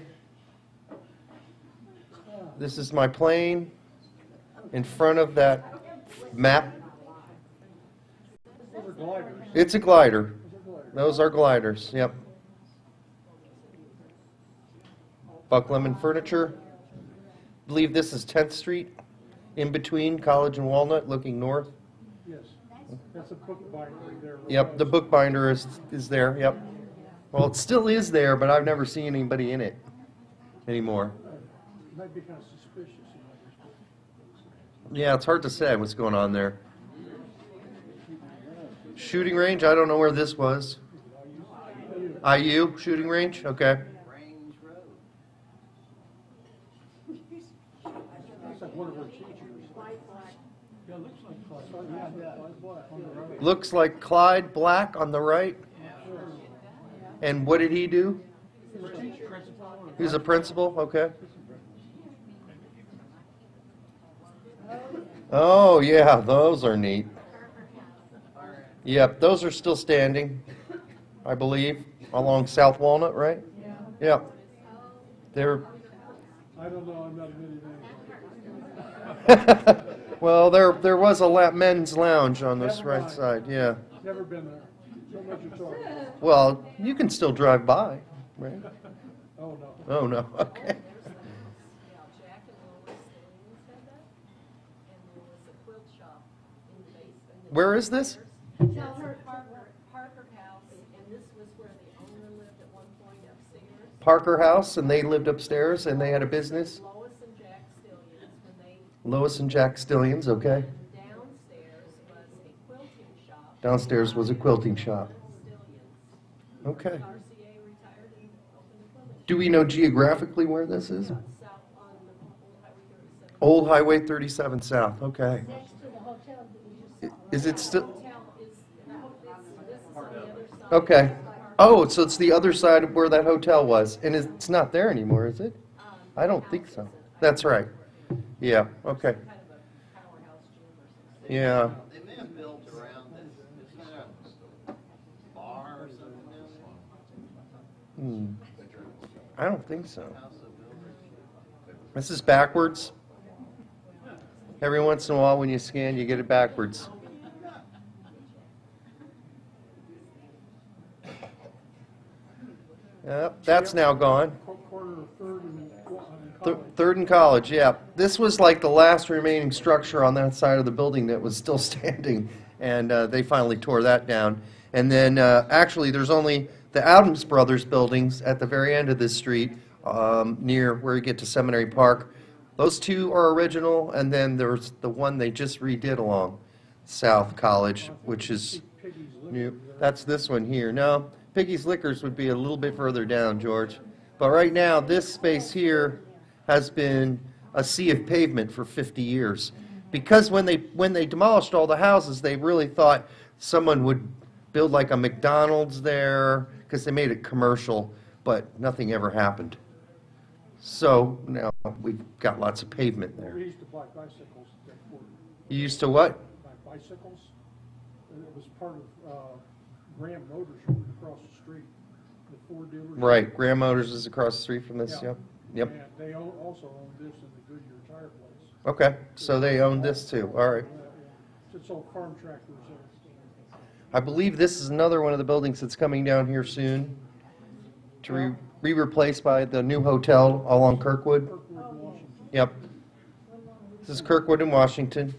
This is my plane in front of that map. Those are gliders. It's a glider. Those are gliders. Those are gliders, yep. Buck Lemon Furniture. Believe this is 10th Street, in between College and Walnut, looking north. Yes, that's a book binder there. Yep, the bookbinder is, is there, yep. Well, it still is there, but I've never seen anybody in it anymore. Might be kind of suspicious. you know, Yeah, it's hard to say what's going on there. Shooting range, I don't know where this was. IU shooting range, okay. Range Road. That's like one of our teachers. Yeah, it looks like Clyde. Yeah, yeah, Clyde Black on the right. Looks like Clyde Black on the right. And what did he do? He's a principal, okay. Oh, yeah, those are neat. Yep, those are still standing, I believe, along South Walnut, right? Yeah. Yep. They're, I don't know, I'm not admitting <laughs> anything. well, there, there was a men's lounge on this right side, yeah. Never been there. Don't know you're talking about. Well, you can still drive by, right? Oh, no. Oh, no, <laughs> okay. Jack and Lois Stillings had that, and there was a quilt shop in the basement. Where is this? Parker, Parker House, and this was where the owner lived at one point upstairs. Parker House, and they lived upstairs, and they had a business? Lois and Jack Stillions, when they, Lois and Jack Stillions, okay. downstairs was a quilting shop. Downstairs was a quilting shop. Stillions. Okay. RCA retired and opened a quilting shop. Do we know geographically where this is? South on the Old Highway thirty-seven. Old Highway 37 South, okay. Next to the hotel that we just I- Is it still, Hotel is, this, this is on the other side. okay. Oh, so it's the other side of where that hotel was, and it's not there anymore, is it? I don't think so. That's right. Yeah, okay. Kind of a powerhouse gym or something. Yeah, They may have built around this, isn't that a bar or something now? hmm. I don't think so. House of Builders. This is backwards. Every once in a while, when you scan, you get it backwards. Yep, that's now gone. Third and College, yeah. This was like the last remaining structure on that side of the building that was still <laughs> standing, and uh, they finally tore that down. And then, uh, actually, there's only the Adams Brothers buildings at the very end of this street, um, near where you get to Seminary Park. Those two are original, and then there's the one they just redid along South College, which is new. That's this one here. No, Piggy's Liquors would be a little bit further down, George. But right now, this space here has been a sea of pavement for 50 years. Because when they, when they demolished all the houses, they really thought someone would build like a McDonald's there, because they made it commercial, but nothing ever happened. So now we've got lots of pavement there. We used to buy bicycles at. You used to what? Buy bicycles. And it was part of, uh, Graham Motors dealership. Right, Graham Motors is across the street from this, Yeah. yep. Yep. And they own- also own this in the Goodyear tire place. Okay, so they own this too, all right. Yeah, yeah. It's all farm tractors there. I believe this is another one of the buildings that's coming down here soon to re- be replaced by the new hotel along Kirkwood. Kirkwood, oh, Washington. Yep. This is Kirkwood in Washington.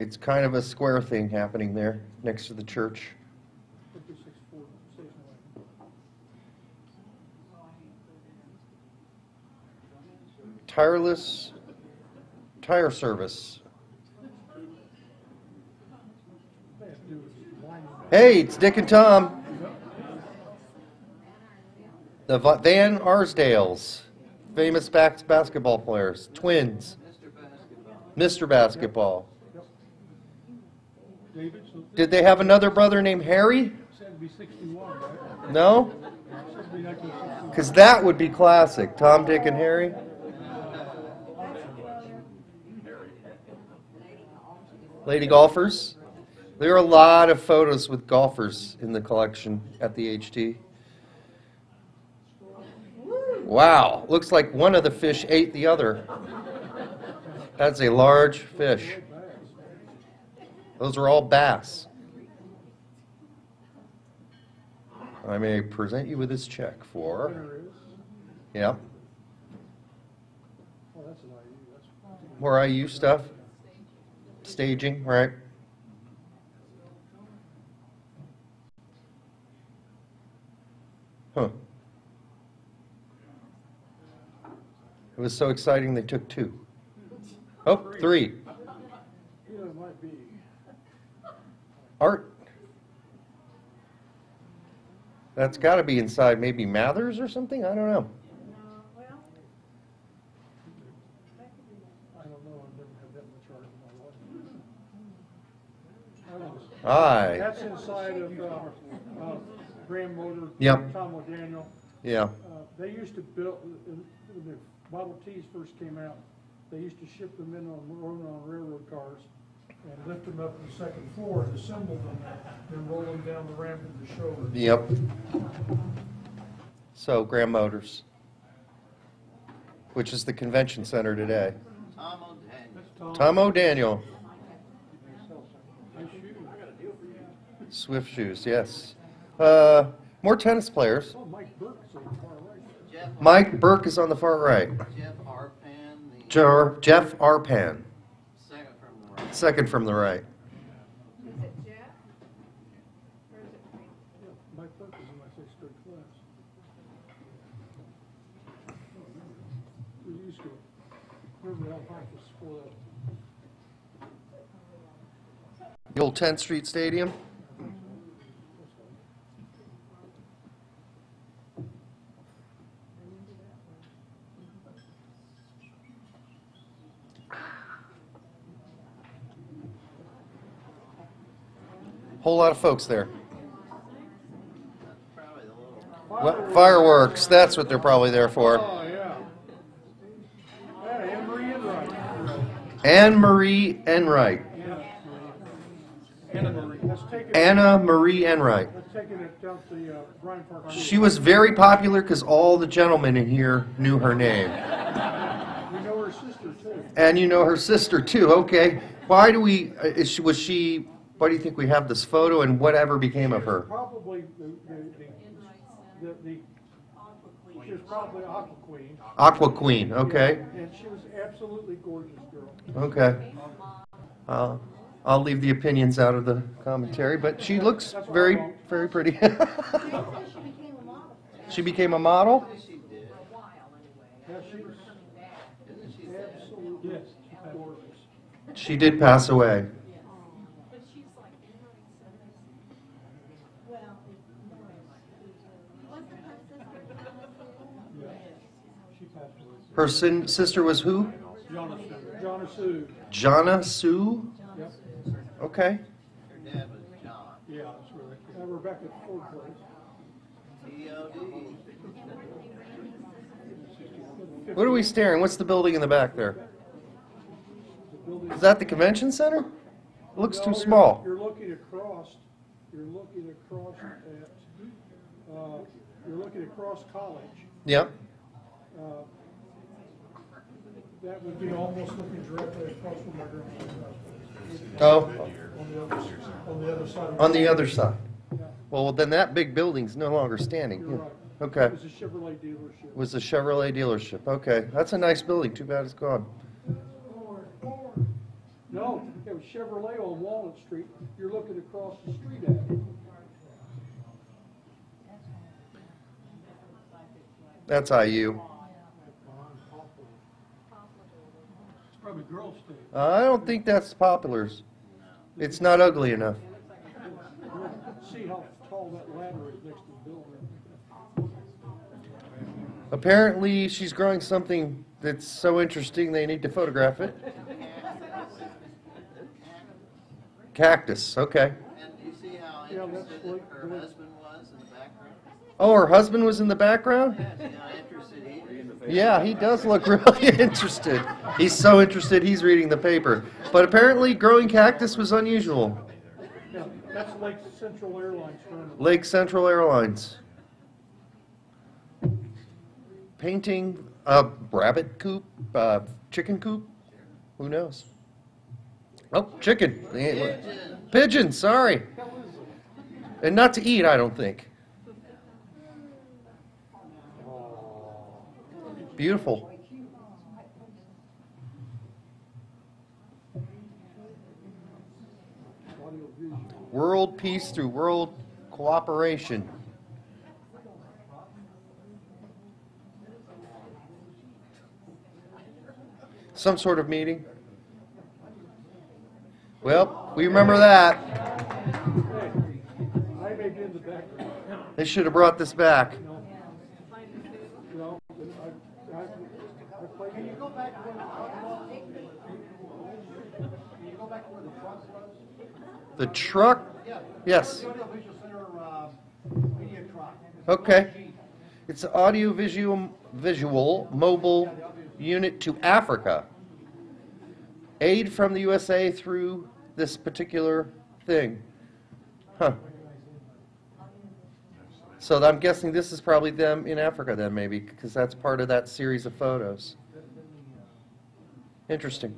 It's kind of a square thing happening there, next to the church. Fifty-six Ford Station Wagon. Tireless Tire Service. Hey, it's Dick and Tom. The Van Arsdales, famous bas- basketball players, twins, Mr. Basketball. Did they have another brother named Harry? No? Because that would be classic. Tom, Dick, and Harry. Lady golfers. There are a lot of photos with golfers in the collection at the HT. Wow, looks like one of the fish ate the other. That's a large fish. Those are all bass. I may present you with this check for, yeah, an IU, stuff. Staging, right? Huh. It was so exciting they took two. Oh, three. Art. That's got to be inside maybe Mathers or something. I don't know. No, well, that could be Aye. That's inside of, uh, uh, Graham Motor. Yep. Tom O'Daniel. Yeah. Uh, They used to build, when the Model Ts first came out, they used to ship them in on, run on railroad cars and lift them up to the second floor and assemble them, then roll them down the ramp into the showroom. Yep. So Graham Motors, which is the convention center today. Tom O'Daniel. Tom. Tom O'Daniel, Nice shoes. Swift Shoes, yes. Uh, more tennis players. Oh, Mike Burke's on the far right. Mike Burke is on the far right. Jeff Arpan, the Jeff Arpan, second from the right. second from the right. Is it Jeff? Or is it Frank? Yeah, Mike Burke is in my sixth grade class. We used to, remember Al Hike was for that. The old 10th Street Stadium. Whole lot of folks there. Probably the little, What, fireworks, that's what they're probably there for. Oh, yeah. Yeah, Anne Marie Enright. Anne Marie Enright. Anna Marie. Let's take it, Anna Marie Enright. let's take it down to the, uh, Bryan Park. School. She was very popular because all the gentlemen in here knew her name. We know her sister too. And you know her sister too. Okay. Why do we? uh, Is she, was she? Why do you think we have this photo? And whatever became of her? Probably the, the, the, the, the, she was probably Aqua Queen. Aqua Queen. Okay. And she was absolutely gorgeous girl. Okay. Uh, I'll leave the opinions out of the commentary, but she looks very, very pretty. <laughs> she became a model. Yeah, she was absolutely gorgeous. She did pass away. But she's like in her seventies. Well, Wasn't her sister Yeah. She passed away. Her sin- sister was who? Jonathan, Jonna Sue. Jonna Sue. Yep. Okay. her dad was John. Yeah, that's where they, uh, Rebecca Ford place. What are we staring? What's the building in the back there? Is that the convention center? It looks No, too you're- small. You're looking across, you're looking across at, uh, you're looking across college. Yep. Uh, That would be almost looking directly across from my grandmother's house. Oh, On the other, on the other side. on the other side. Yeah, Well, then that big building's no longer standing. You're right. Okay. It was a Chevrolet dealership. Was the Chevrolet dealership. Okay. That's a nice building. Too bad it's gone. No, it was Chevrolet on Walnut Street. You're looking across the street at it. That's IU. Probably Girl State. I don't think that's Poplar's. It's not ugly enough. See how tall that ladder is next to the building. Apparently, she's growing something that's so interesting they need to photograph it. Cactus. Okay. And do you see how Yeah, that's interested her husband was in the background? Oh, her husband was in the background? Yeah, see how interested he is? Yeah, he does look <laughs> really interested. He's so interested, he's reading the paper. But apparently, growing cactus was unusual. Yeah, that's Lake Central Airlines. Lake Central Airlines. Painting a rabbit coop, uh, chicken coop? Who knows? Oh, chicken. Pigeon. Pigeon, sorry. And not to eat, I don't think. Beautiful. World peace through world cooperation. Some sort of meeting? Well, we remember that. They should have brought this back. No. No, I, I, I played. Can you go back to where the front was? Can you go back to where the front was? The truck? Yes. Okay. It's audio visual, visual mobile unit to Africa. Aid from the USA through this particular thing. Huh. So I'm guessing this is probably them in Africa then maybe, because that's part of that series of photos. Interesting.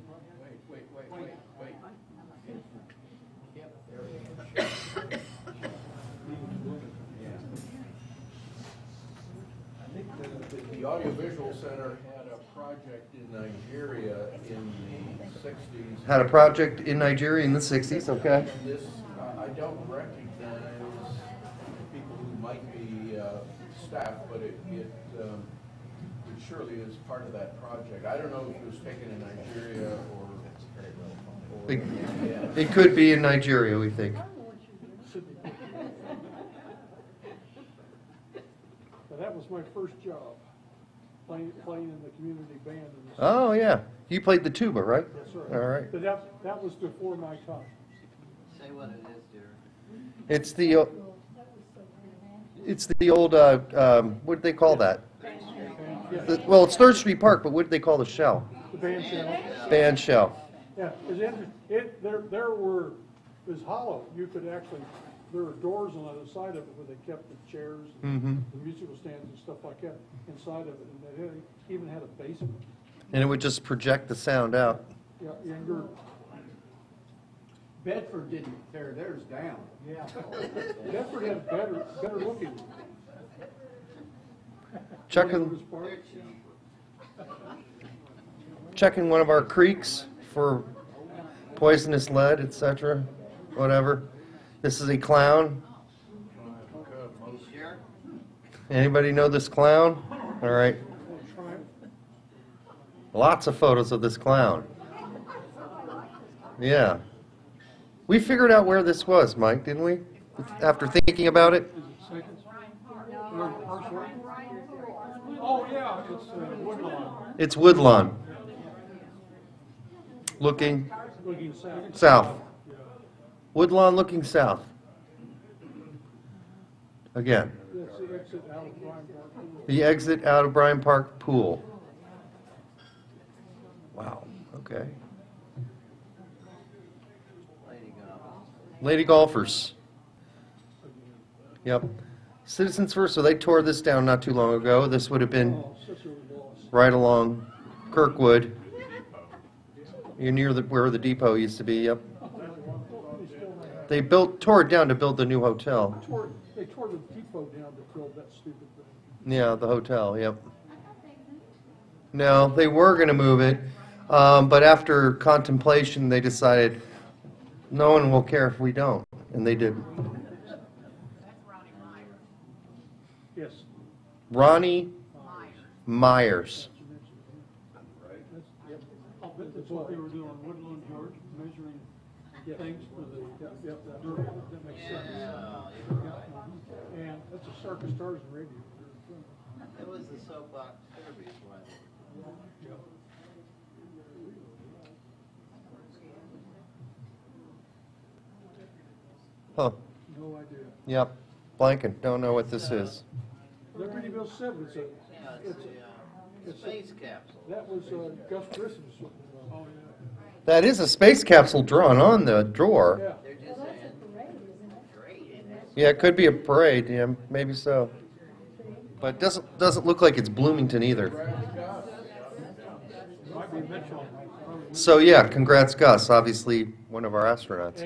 The- The Audiovisual Center had a project in Nigeria in the sixties. Had a project in Nigeria in the 60s, okay? This, uh, I don't recognize people who might be uh, staff, but it, it um, it surely is part of that project. I don't know if it was taken in Nigeria or. or- It, yeah. it could be in Nigeria, we think. But that was my first job, playing, playing in the community band in the. Oh, yeah. You played the tuba, right? Yes, sir. All right. But that, that was before my time. Say what it is, dear. It's the, o- it's the old, uh, um, what do they call that? The- Well, it's Third Street Park, but what do they call the shell? The band shell. Band shell. Yeah, it's inter it, there, there were, it was hollow, you could actually, there were doors on the other side of it where they kept the chairs and Mhm. the musical stands and stuff like that inside of it, and they had, even had a basement. And it would just project the sound out. Yeah, and you're, Bedford didn't tear theirs down. yeah, Bedford had better, better looking. Checking, checking one of our creeks for poisonous lead, etc., whatever. This is a clown. Anybody know this clown? All right. Lots of photos of this clown. Yeah. We figured out where this was, Mike, didn't we? After thinking about it? Second? Or first one? Oh, yeah, it's Woodlawn, Looking looking south. Woodlawn looking south. Again, the exit out of Bryan Park. Pool. Wow, okay. Lady golfers. Yep. Citizens First, so they tore this down not too long ago. This would have been right along Kirkwood. You're near the, where the depot used to be, yep. They built, tore it down to build the new hotel. Tore, they tore the depot down to build that stupid thing. Yeah, the hotel, yep. No, they were gonna move it, um, but after contemplation, they decided, no one will care if we don't, and they did. That's Ronnie Meyer. Yes. Ronnie Meyer. Myers. That's, yep. That's what they were doing on Woodlawn, George, measuring things for the, yep, yep, that, that makes sense. Yeah, you're right. And that's a Circus Stars radio. It was the soapbox derbies weather. Huh, No idea. yep, blanking, don't know what this is. Liberty Bell Seven, it's a, Yeah, it's it's the, a, uh, it's a- space capsule. that was uh, Gus Grissom's. Oh, yeah. That is a space capsule drawn on the drawer. Yeah. They're just saying. Great. Yeah, it could be a parade, yeah, maybe so. But it doesn't, doesn't look like it's Bloomington either. So yeah, congrats Gus, obviously one of our astronauts.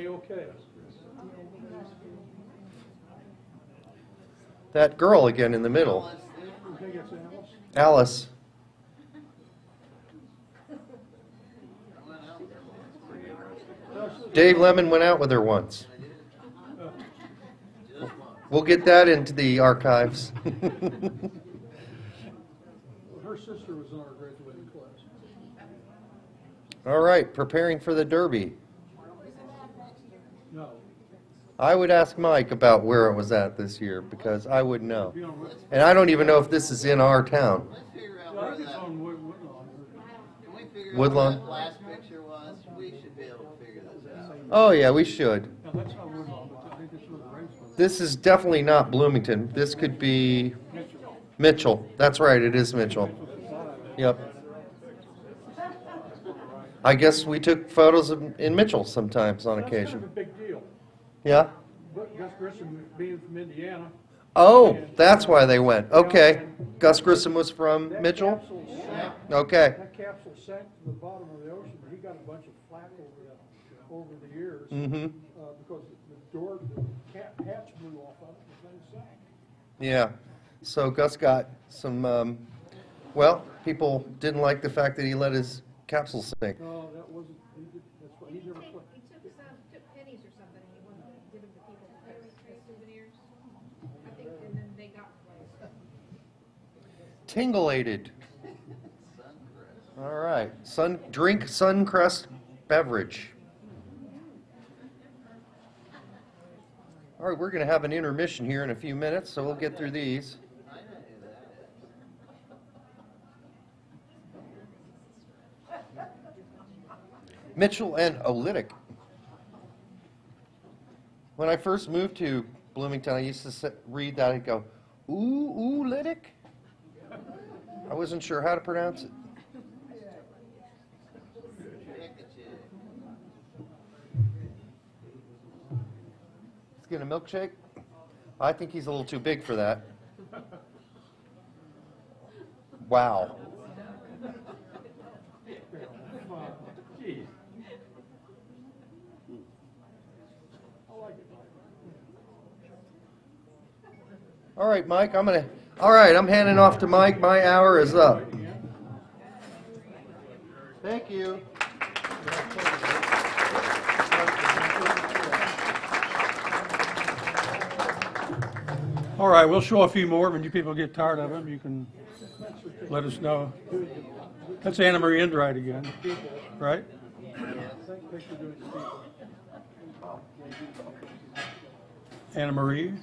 That girl again in the middle? Alice. Dave Lemon went out with her once. We'll get that into the archives. <laughs> Her sister was in our graduating class. All right, preparing for the Derby. No. I would ask Mike about where it was at this year because I would know. And I don't even know if this is in our town. Let's figure out where that, Woodlawn. can we figure out Woodlawn? last picture was? We should be able to figure this out. Oh, yeah, we should. Now, that's not Woodlawn, but I think it's where the race was. This is definitely not Bloomington. This could be Mitchell. That's right, it is Mitchell. Yep. I guess we took photos of- in Mitchell sometimes on That's kind of a occasion. big deal. Yeah? But Gus Grissom being from Indiana. Oh, that's why they went. Okay. Gus Grissom was from that Mitchell? sank- Okay. That capsule sank to the bottom of the ocean, but he got a bunch of flack over the, over the years. Mm-hmm. Because the door, the cap, hatch blew off of it, the thing sank. Yeah. So Gus got some, um, well, people didn't like the fact that he let his capsule sink. No, that wasn't, he did, that's what, he never put. He took some, took pennies or something, and he wanted to give them to people as as souvenirs. I think, and then they got replaced. Tingulated. All right. Sun, drink Suncrest beverage. All right, we're going to have an intermission here in a few minutes, so we'll get through these. Mitchell and Olytic. When I first moved to Bloomington, I used to read that and go, ooh, ooh? I wasn't sure how to pronounce it. Let's get a milkshake. I think he's a little too big for that. Wow. All right, Mike, I'm gonna, all right, I'm handing off to Mike. My hour is up. Thank you. All right, we'll show a few more. When you people get tired of them, you can let us know. That's Anna Marie Enright again, right? Thank, thanks for doing it, Steve. Anna Marie,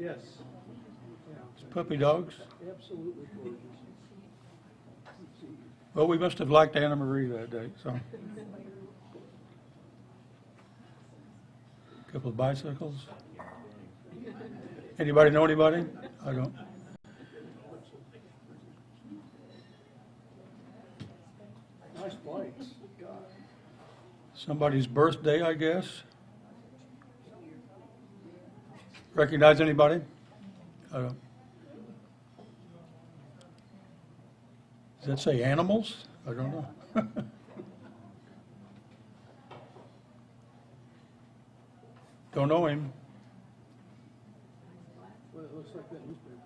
Yes, puppy dogs. absolutely gorgeous. Well, we must have liked Anna Marie that day, so. Couple of bicycles. Anybody know anybody? I don't. Nice bikes, Somebody's birthday, I guess. Recognize anybody? I don't. Does that say animals? I don't know. <laughs> Don't know him. Well, looks like that newspaper.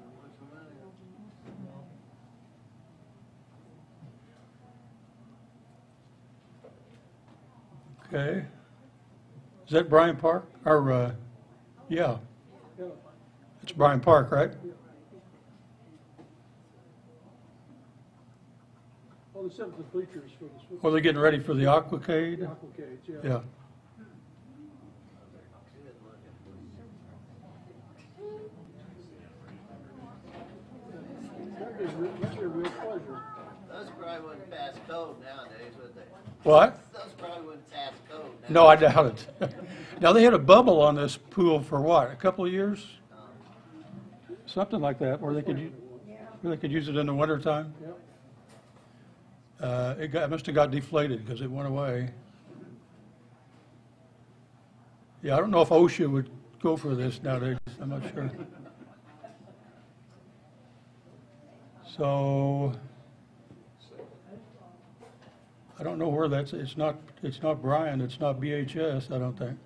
Okay. Is that Bryan Park? Or, uh, yeah, it's Bryan Park, right? oh, they set the bleachers for the. Well, they're getting ready for the Aquacade? Aquacades, yeah. Yeah. That'd be, re- that'd be a real pleasure. Those probably wouldn't pass code nowadays, would they? What? Those probably wouldn't pass code nowadays. No, I doubt it. <laughs> Now, they had a bubble on this pool for what, a couple of years? Something like that, where they could, u- where they could use it in the wintertime? Yep. Uh, it got, it must have got deflated because it went away. Yeah, I don't know if OSHA would go for this nowadays, I'm not sure. So, I don't know where that's, it's not, it's not Bryan, it's not BHS, I don't think.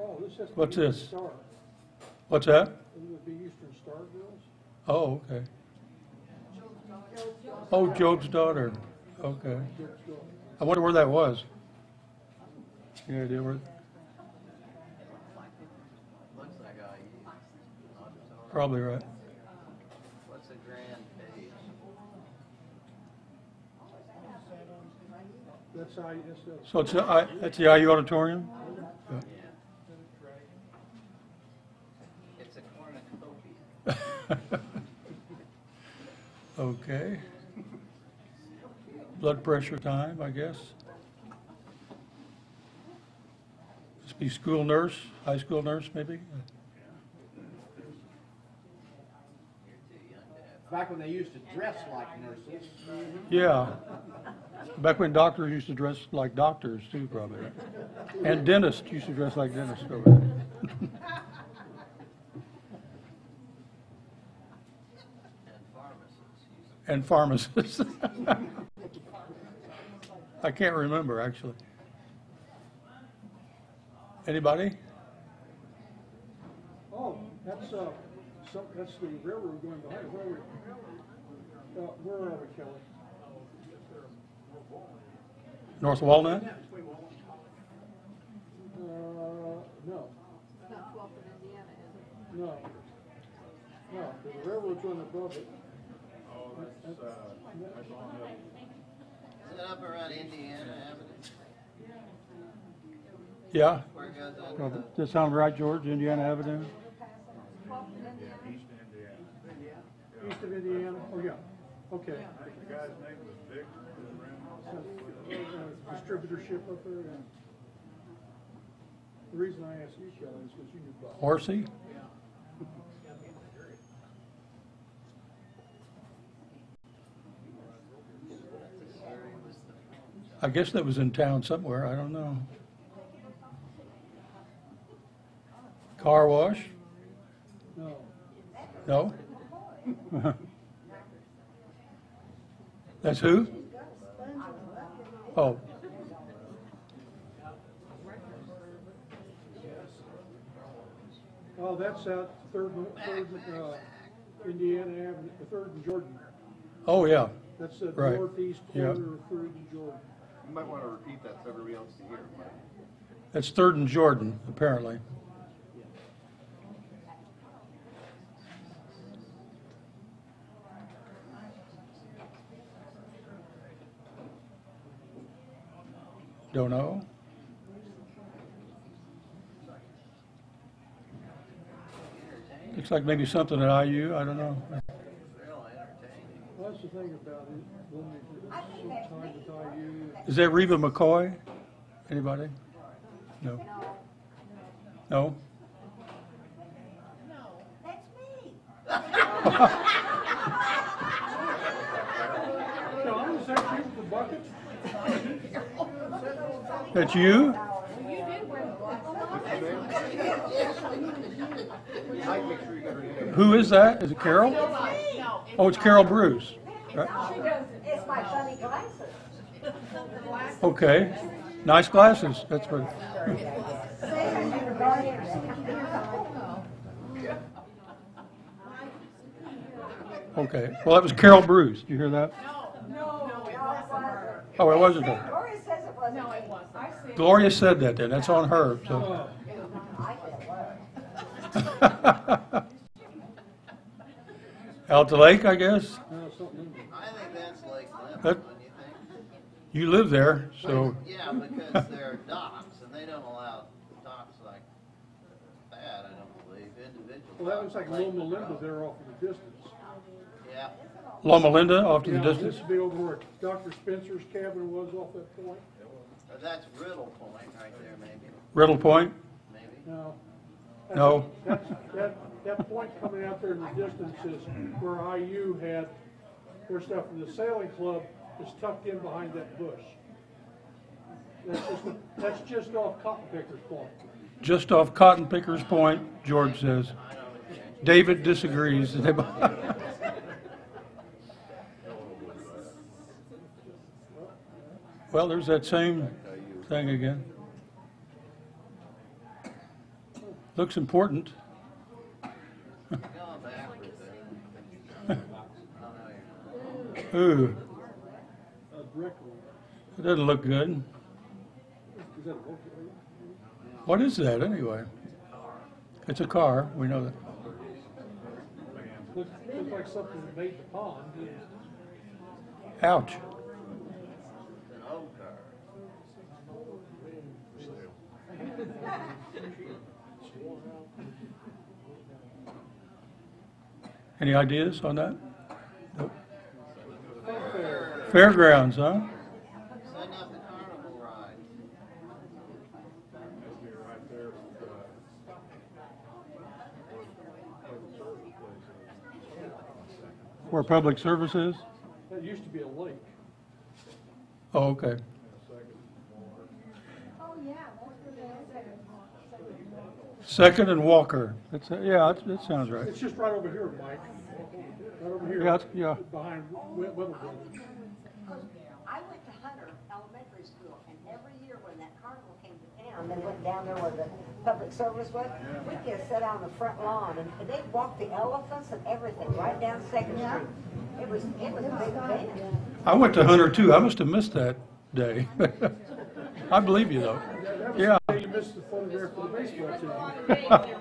Oh, this has. What's this? Star. What's that? It would be Eastern Star Girls. Oh, okay. Oh, Job's daughter, okay. I wonder where that was. Any idea where, Looks like I, probably right. what's a grand page? That's I, that's the. So it's, the I- that's the IU auditorium? Yeah. It's a cornucopia. <laughs> Okay. blood pressure time, I guess. Be school nurse, high school nurse, maybe? Back when they used to dress like nurses. Yeah. Back when doctors used to dress like doctors too, probably. And dentists used to dress like dentists over there. And pharmacists And pharmacists. <laughs> I can't remember, actually. Anybody? Oh, that's, uh, some, that's the railroad going behind, where are we? Uh, where are we, Kelly? North Walnut? Uh, no, It's not twelfth of Indiana, is it? no. No, the railroad's one above it. Is it up around Indiana Avenue? Yeah? Where it goes Well, Does that sound right, George? Indiana Avenue? East of Indiana, oh, yeah, okay. The guy's name was Vic, Uh, Distributorship up there, yeah. The reason I asked you, Kelly, is because you knew Bob. Horsey? I guess that was in town somewhere, I don't know. Car wash? No, No? That's who? Oh, oh, that's out Third, Third, uh, Indiana Avenue, Third and Jordan. oh, yeah. That's the Right. northeast Yeah. corner of Third and Jordan. You might want to repeat that so everybody else can hear. That's Third and Jordan, apparently. Don't know. Looks like maybe something at IU, I don't know. real. Well, that's the thing about it, when they, it's so tied with IU, Is that Reba McCoy? Anybody? No? No? No, <laughs> I'm gonna set you for buckets. That's you? Who is that? Is it Carol? Oh, it's Carol Bruce. right? It's my funny glasses. Okay. Nice glasses. That's what. Okay. Well, that was Carol Bruce. Did you hear that? No. No, no, it wasn't. Oh, it wasn't her. Gloria says it wasn't. No, it wasn't. I see. Gloria said that then. That's on her, so. <laughs> Out the lake, I guess? No, something in there. I think that's Lake Lemon, That- wouldn't you think? You live there, so. Yeah, because they're docks, and they don't allow docks like that, I don't believe, individual. Well, that looks like docks, Loma Linda there off in the distance. Yeah, Loma Linda off to the Yeah, distance? This would be over where Dr. Spencer's cabin was off that point. Or that's Riddle Point right there, maybe, Riddle Point? maybe. No. No. That's, that, that point coming out there in the distance is where IU had their stuff, and the sailing club is tucked in behind that bush. That's just, that's just off Cotton Picker's Point. Just off Cotton Pickers Point, George says. David disagrees. <laughs> Well, there's that same thing again. Looks important. Going backwards there. Oh, no, you're not. Ooh, it doesn't look good. Is that a local? What is that anyway? It's a car, we know that. Looks, looks like something that made the pond. Ouch. <laughs> Any ideas on that? Nope. Fairgrounds, huh? Where public services? That used to be a lake. Oh, okay. Second and Walker. That's, yeah, that, that sounds right. It's just right over here, Mike. Right over here. Yeah, yeah. Behind Wi- I went to Hunter Elementary School, and every year when that carnival came to town, they went down there where the public service was, we could sit on the front lawn, and they walked the elephants and everything, right down Second Street. It was, it was a big event. I went to Hunter too. I must have missed that day. <laughs> I believe you though. Yeah. You missed the photograph of the baseball team.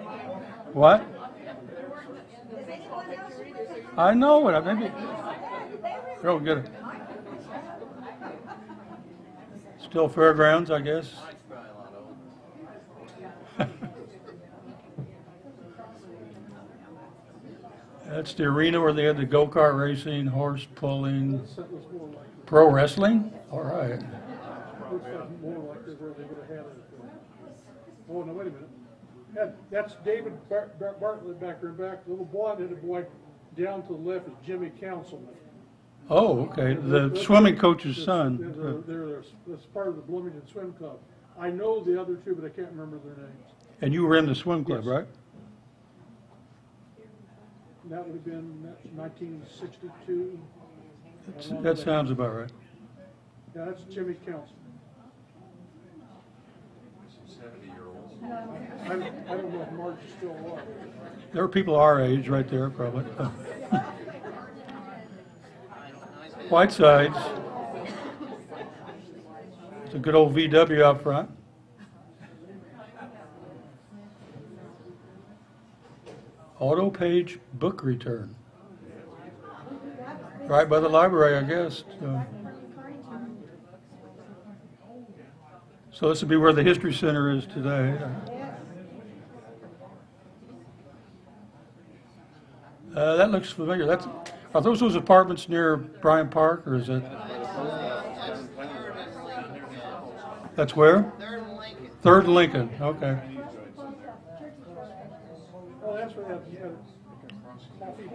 What? I know it. I Maybe. Oh, get it. Still fairgrounds, I guess. <laughs> That's the arena where they had the go-kart racing, horse pulling, pro wrestling. All right. Looks like more like they where they would have had it. Oh, no, wait a minute. That, that's David Bar- Bar- Bartlett back there in back. The little blonde-headed boy down to the left is Jimmy Counsilman. Oh, okay. The swimming coach's They're, son. they're, they're, that's part of the Bloomington Swim Club. I know the other two, but I can't remember their names. And you were in the swim club, Yes. right? That would have been nineteen sixty-two. That's- That sounds about right. Yeah, that's Jimmy Counsilman. I, I don't know if Marge is still alive. There are people our age right there, probably. <laughs> Whitesides. It's a good old VW out front. Auto page book return. Right by the library, I guess. so. So this would be where the History Center is today. Uh, that looks familiar. That's, are those those apartments near Bryant Park, or is it? That's where? Third and Lincoln. Third and Lincoln, okay. Oh, that's where that.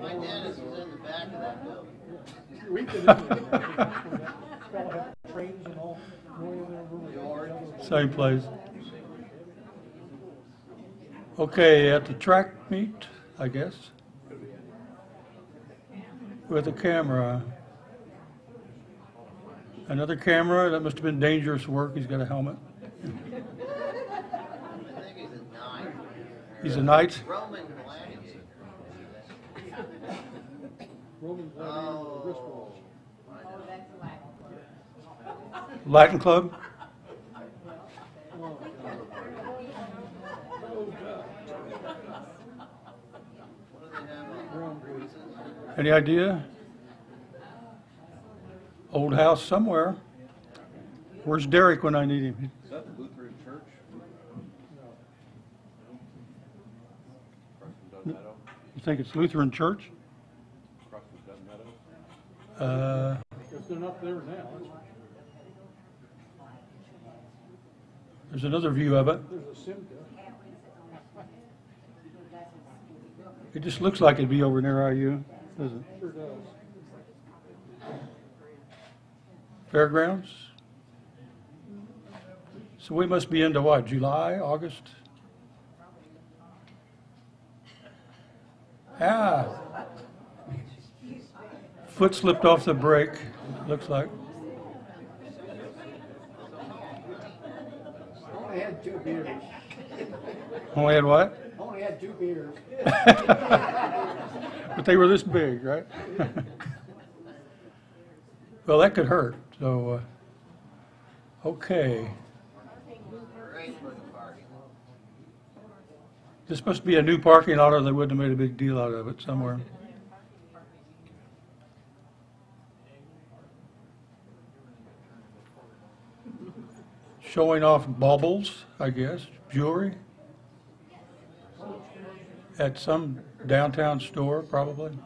My dentist was in the back of that building. <laughs> We could, fella had trains and all, going in there. room with the other- Same place. Okay, at the track meet, I guess. With a camera. Another camera, that must have been dangerous work, he's got a helmet. I think he's a nine. He's a knight? Roman gladiator. Roman gladiator. Latin Club? What do they have on cruises? Any idea? Old house somewhere. Where's Derek when I need him? Is that the Lutheran church? Across from Dunn Meadow? You think it's Lutheran Church? Across from Meadow? Uh, If they're not there now, there's another view of it. there's a Simca. It just looks like it'd be over near IU, doesn't it? Sure does. Fairgrounds? So we must be into what, July, August? Ah. Foot slipped off the brake, looks like. Only had two beers. Only had what? Only had two beers. <laughs> But they were this big, right? <laughs> Well, that could hurt, so, uh, okay. This must be a new parking lot or they wouldn't have made a big deal out of it somewhere. Showing off baubles, I guess, jewelry. At some downtown store, probably.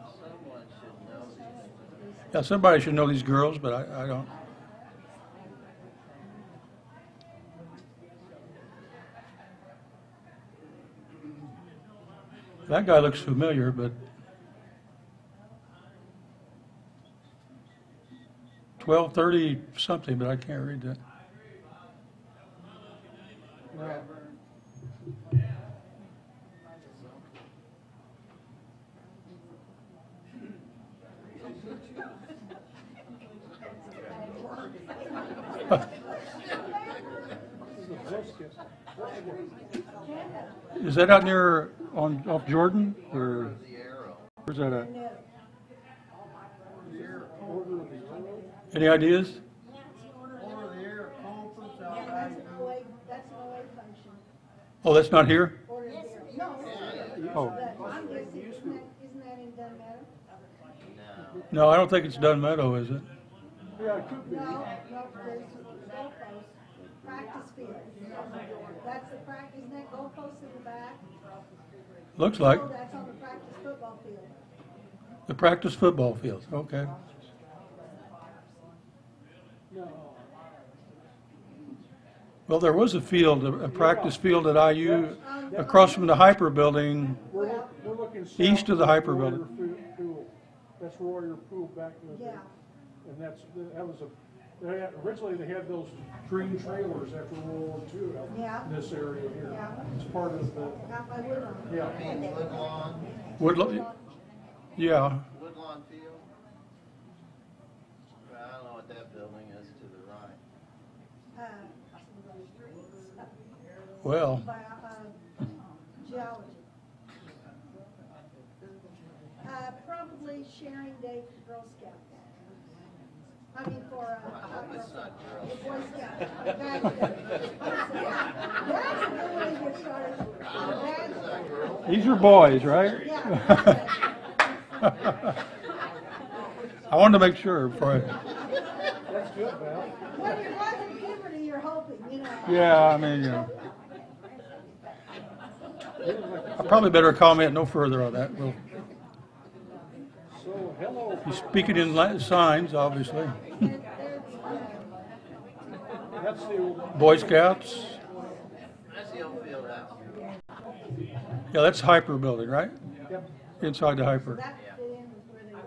Yeah, somebody should know these girls, but I, I don't. That guy looks familiar, but twelve thirty something, but I can't read that. <laughs> Is that out near, on, off Jordan, or where's that at? Any ideas? Oh, that's not here? Oh, I'm guessing, isn't that, isn't that in Dunn Meadow? no, I don't think it's Dunn Meadow, is it? Yeah, it could be. No, no, there's goalpost, practice field. That's the practice, isn't that goalpost in the back? Looks like, No, that's on the practice football field. the practice football field, okay. Well, there was a field, a a practice field at IU, um, across from the HPER Building, We're, look- we're looking. south East of the HPER Royer Building. Fu- Pool. That's Royer Pool back in the. Yeah. And that's, that was a, they had, originally they had those green trailers after World War II out Yeah. in this area here. Yeah. It's part of the, Out by Woodlawn. yeah. Means Woodlawn, Woodlawn, yeah, Woodlawn Field? Well, I don't know what that building is to the right. Uh, well, by, uh, geology. Uh, probably sharing day for Girl Scouts. I mean, for, uh. I hope it's not Girl The Boy Scouts. That's a good way to get started. That's- <laughs> these are boys, right? Yeah. <laughs> <laughs> I wanted to make sure before I, That's good, Val. When you're watching puberty, you're hoping, you know. yeah, I mean, you know. I probably better comment no further on that. We'll Be speaking in la- signs, obviously. That's the old, Boy Scouts, That's the old field house. yeah, that's HPER Building, right? yep. Inside the HPER. That fit in with where they were.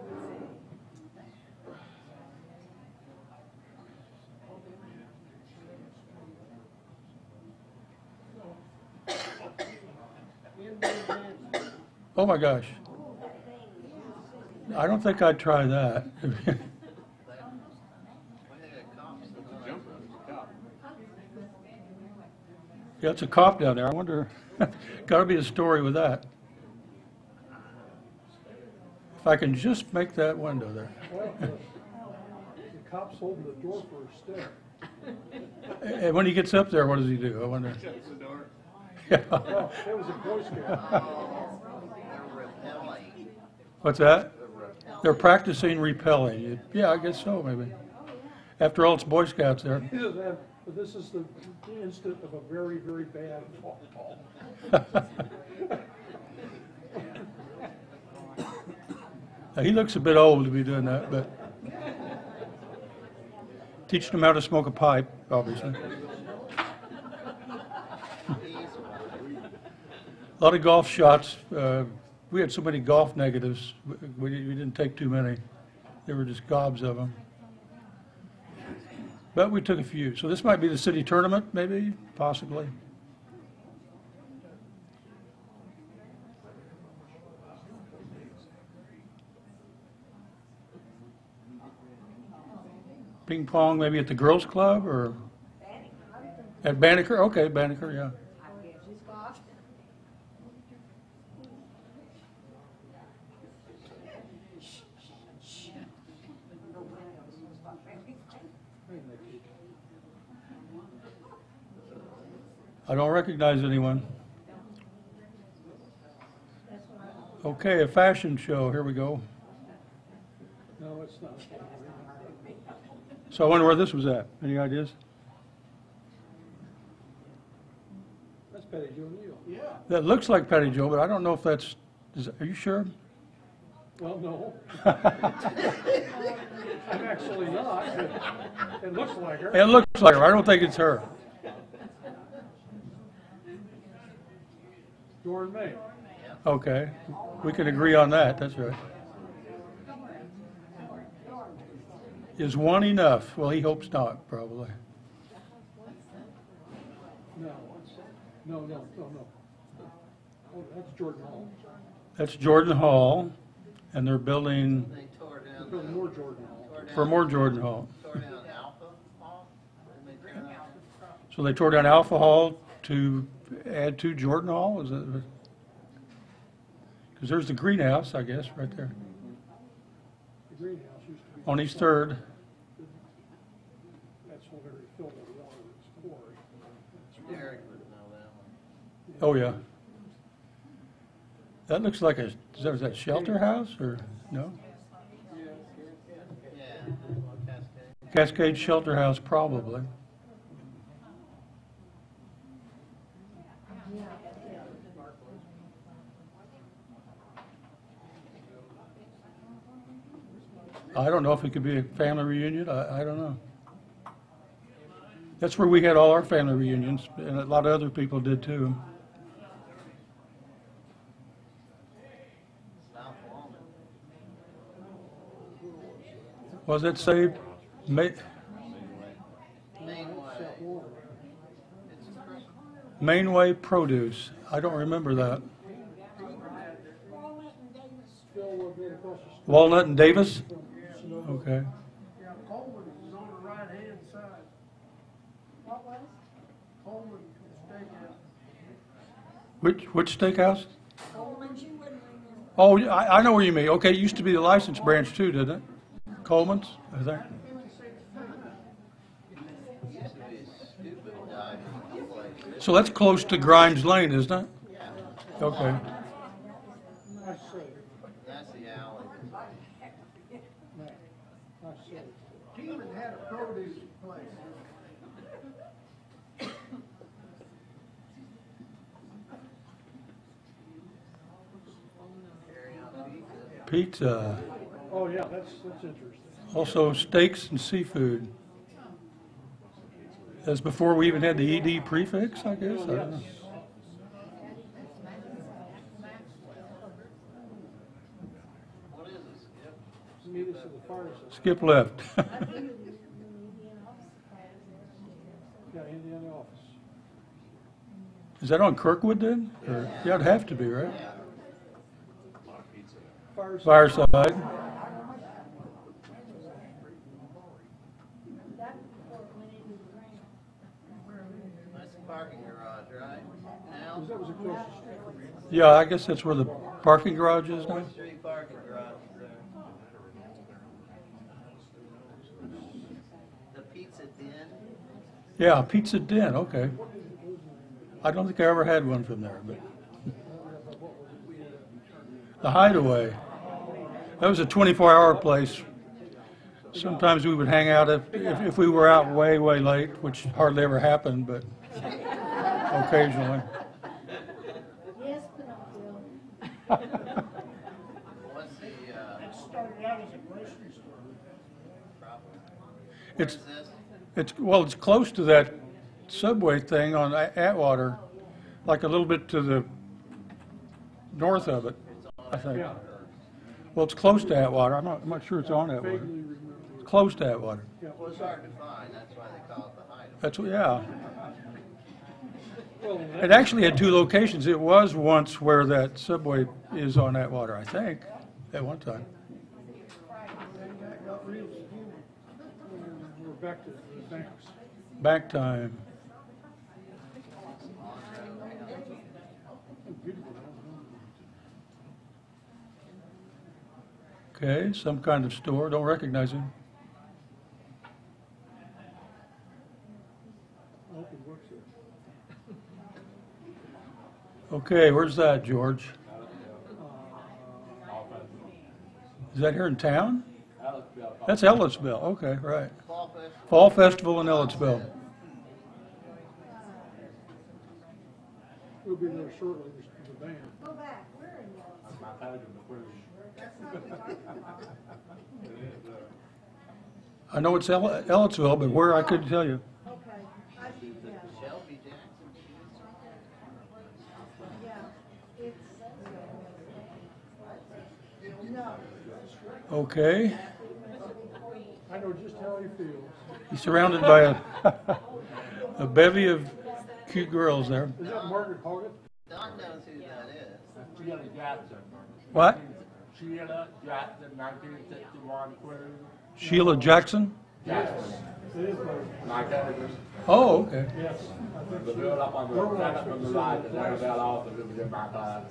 Oh my gosh. I don't think I'd try that. When they got cops, they're gonna- Yeah, it's a cop down there. I wonder, <laughs> gotta be a story with that. If I can just make that window there. Well, the cop's <laughs> holding the door for a step. And when he gets up there, what does he do? I wonder. Shuts the door. Yeah. Oh, that was a Boy Scout. What's that? They're practicing repelling. Yeah, I guess so, maybe. After all, it's Boy Scouts there. This is This is the instant of a very, very bad fall. Now, He looks a bit old to be doing that, but teaching him how to smoke a pipe, obviously. A lot of golf shots. Uh, we had so many golf negatives. We, we didn't take too many. There were just gobs of them. But we took a few. So this might be the city tournament, maybe, possibly. Ping pong, maybe at the girls' club or at Banneker. Okay, Banneker, yeah. I don't recognize anyone. Okay, a fashion show. Here we go. No, it's not. So I wonder where this was at. Any ideas? That's Betty Jo Neal. Yeah. That looks like Patty Joe, but I don't know if that's, is, are you sure? Well, no. <laughs> I'm actually not, it looks like her. It looks like her. I don't think it's her. Doran May. Okay, we can agree on that. That's right. Is one enough? Well, he hopes not, probably. No, no, no, no, no. Oh, that's Jordan Hall. That's Jordan Hall, and they're building They tore They're down. building more Jordan Hall. tore down- for more Jordan Hall. Tore down Alpha Hall? Didn't they tear So they tore down Alpha Hall to add to Jordan Hall, is it? Because there's the greenhouse, I guess, right there, The greenhouse used to be. on East Third. That's what they filled with water, it's quarry. Derek would know that one. Oh, yeah. That looks like a, is that, is that shelter house, or, no? Yeah, Cascade. Cascade Shelter House, probably. I don't know if it could be a family reunion, I, I don't know. That's where we had all our family reunions, and a lot of other people did too. Was it saved? Ma- Mainway. Produce, I don't remember that. Still a little bit across the street. Walnut and Davis? From Sonoma. Okay. Yeah, Coleman is on the right-hand side. What was? Coleman Steakhouse. Which, which steakhouse? Coleman's, you wouldn't remember. Oh, I, I know where you mean. Okay, it used to be the license branch too, didn't it? Coleman's, I think. used to be a stupid diving place. So that's close to Grimes Lane, isn't it? Okay. Nice save, That's the alley. nice save. Keenan had a produce place. Carry on pizza. Oh, yeah, that's, that's interesting. also steaks and seafood. That's before we even had the ED prefix, I guess. I don't know. What is this, Skip? Meet us at the fire station. Skip left. <laughs> Yeah, Indiana office. Is that on Kirkwood then? Or- Yeah, it'd have to be, right? Fire station. Fireside. That's the parking garage, right? Now, That was across the street from me. Yeah, I guess that's where the parking garage is now. The Pizza Den, Yeah, Pizza Den, okay. I don't think I ever had one from there, but. The Hideaway. That was a twenty-four hour place. Sometimes we would hang out if, if, if we were out way, way late, which hardly ever happened, but occasionally. Yes, Pinocchio. what's the, uh, It started out as a grocery store. It's, it's, well, it's close to that subway thing on Atwater, like a little bit to the north of it, I think. Well, it's close to Atwater. I'm not, I'm not sure it's on Atwater. It's close to Atwater. Well, it's hard to find, that's why they call it the Hideaway. That's, yeah. <laughs> It actually had two locations. It was once where that subway is on Atwater, I think, at one time. that got real skinny. And We're back to the banks. Back time. Okay, some kind of store. Don't recognize him. I hope it works. Okay, where's that, George? Is that here in town? That's Ellettsville. Okay, right. Fall Festival, Fall Festival in Ellettsville. We'll be there shortly with the band. Go back, we're in the. I know it's El- Ellettsville, but where I couldn't tell you. Okay, I, yeah, Shelby Jackson. yeah, it's. No, Okay. I know know just how he feels. He's surrounded by a, <laughs> a bevy of cute girls there. Is that Margaret Hogan? Don knows who that is. Sheila Jackson. What? Sheila Jackson, nineteen sixty-one Queen. Sheila Jackson? Jackson. It is Margaret. My cousin. Oh, okay. Yes. I think The so. girl up on the, second from the right, and Annabelle also was in my class.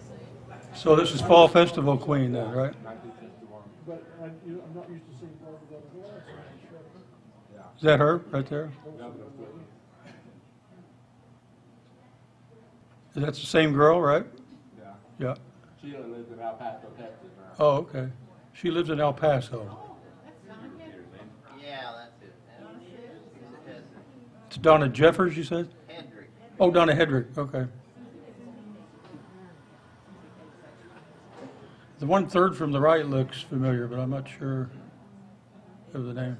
So this is Fall Festival Queen then, right? But I, you know, I'm not used to seeing Margaret over there, so I'm. Is that her right there? That's the same girl, right? Yeah. Yeah. Sheila lives in El Paso, Texas now. Oh, okay. She lives in El Paso. Yeah, that's it. And He's a cousin. It's Donna Jeffers, you said? Hendrick. Oh, Donna Hedrick, okay. The one third from the right looks familiar, but I'm not sure of the name.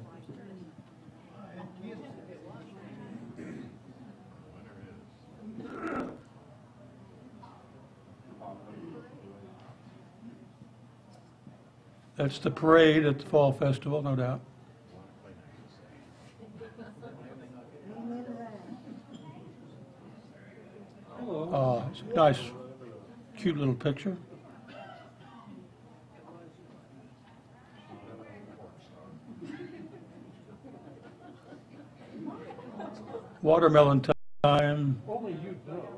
That's the parade at the Fall Festival, no doubt. Uh, it's a nice, cute little picture. Watermelon time. Only you know.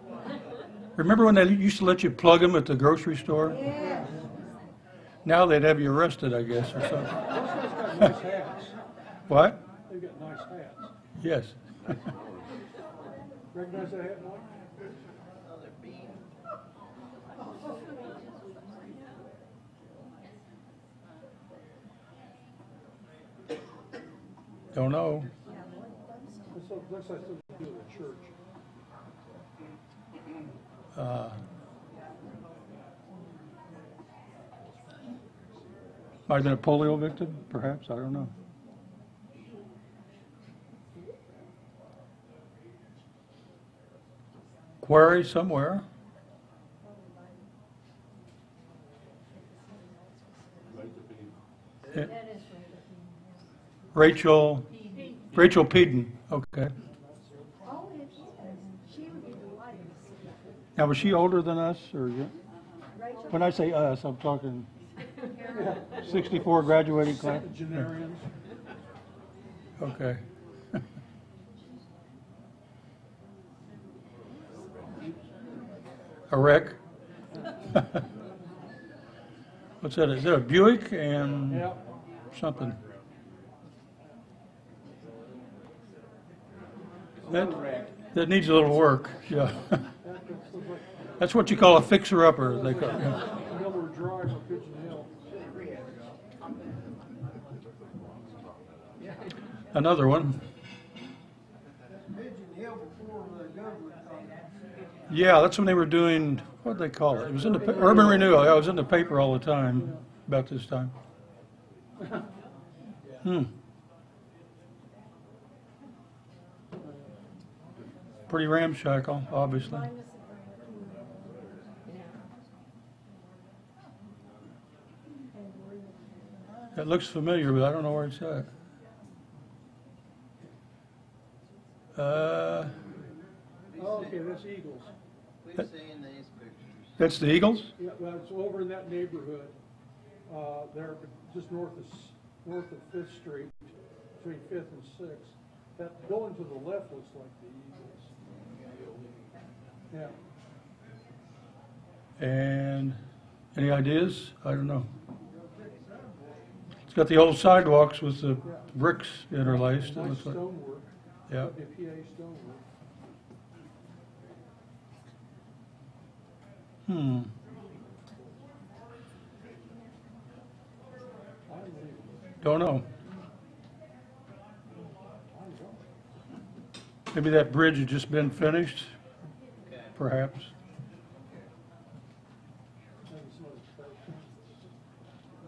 Remember when they used to let you plug them at the grocery store? Now they'd have you arrested, I guess, or something. guys got nice hats. What? They've got nice hats. Yes. <laughs> Recognize that hat, Mike? Don't know. Uh, Might have been a polio victim, perhaps, I don't know. Quarry somewhere. Rachel, Rachel Peden, okay. If she, she would be delighted. Now, was she older than us, or? When I say us, I'm talking 64 graduating class? Okay. A wreck? <laughs> What's that, is that a Buick and Yeah. something? That, that needs a little work, yeah. That looks like That's what you call a fixer-upper, they call yeah. Miller Drive or Pigeon Hill. Another one. Yeah, that's when they were doing, what'd they call it? It was in the, pa- urban renewal, yeah, it was in the paper all the time, about this time. Hmm. Pretty ramshackle, obviously. It looks familiar, but I don't know where it's at. Uh, Oh, okay, that's Eagles. Seen these pictures. that's the Eagles? Yeah, well, it's over in that neighborhood, uh, there, just north of, north of Fifth Street, between Fifth and Sixth. That building to the left looks like the Eagles. Yeah. And any ideas? I don't know. It's got the old sidewalks with the bricks interlaced. Nice stonework. Yeah. Stonework. Hmm. Don't know. Maybe that bridge had just been finished, perhaps.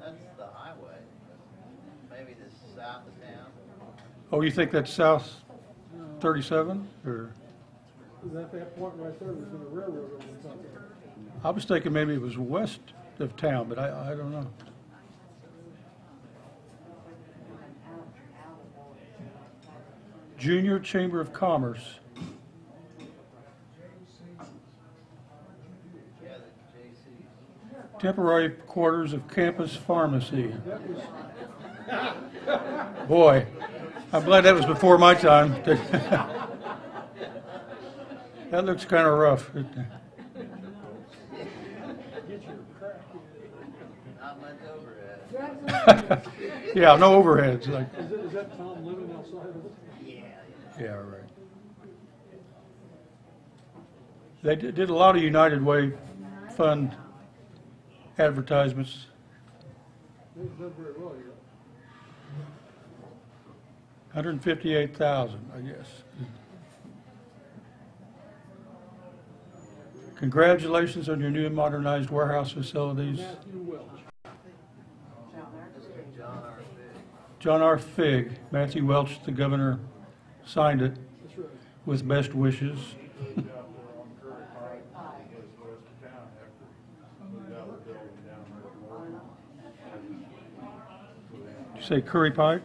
That's the highway. Maybe the south of town. Oh, you think that's South 37, or? Is that that point right there, there's a railroad over the top of it. I was thinking maybe it was west of town, but I, I don't know. Junior Chamber of Commerce. Temporary quarters of campus pharmacy. Boy, I'm glad that was before my time. <laughs> That looks kind of rough. Not much overhead. <laughs> Yeah, no overheads, like, Is that, is that Tom living outside of it? yeah, right. They did did a lot of United Way Fund advertisements. They've done very well, yeah. 158,000, I guess. Congratulations on your new and modernized warehouse facilities. Matthew Welsh. John R. Fish. John R. Fig, Matthew Welsh, the governor, signed it with best wishes. There on Curry Pike, was west of town after, moved out of the building down there at Morgan. Did you say Curry Pike?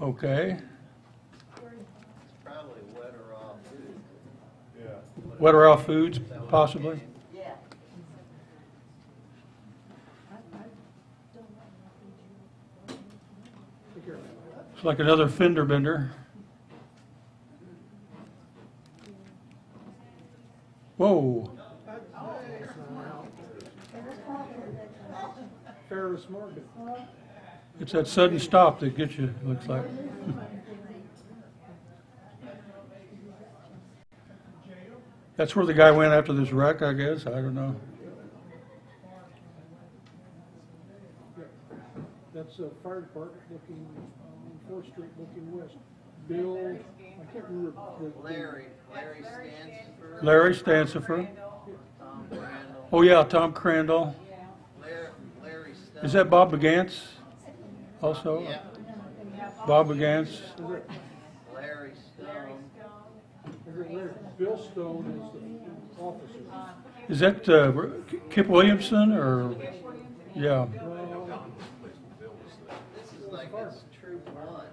Okay. It's probably Wetterau food. Yeah. Wetterau Foods, possibly? Yeah. It's like another fender bender. Whoa, Ferris Market. it's that sudden stop that gets you, it looks like. That's where the guy went after this wreck, I guess, I don't know. That's a fire department looking, Fourth Street looking west. Bill, I can't remember. the- the- Larry, Larry Stanford. Larry Stancifer. Tom Oh, yeah, Tom Crandall. Larry, Larry Is that Bob Begance also? Yeah, Bob Begance? Larry Stone. is it Larry? Bill Stone is the officer. Is that uh, Kip Williamson or, yeah, Well, This is like it's troop one.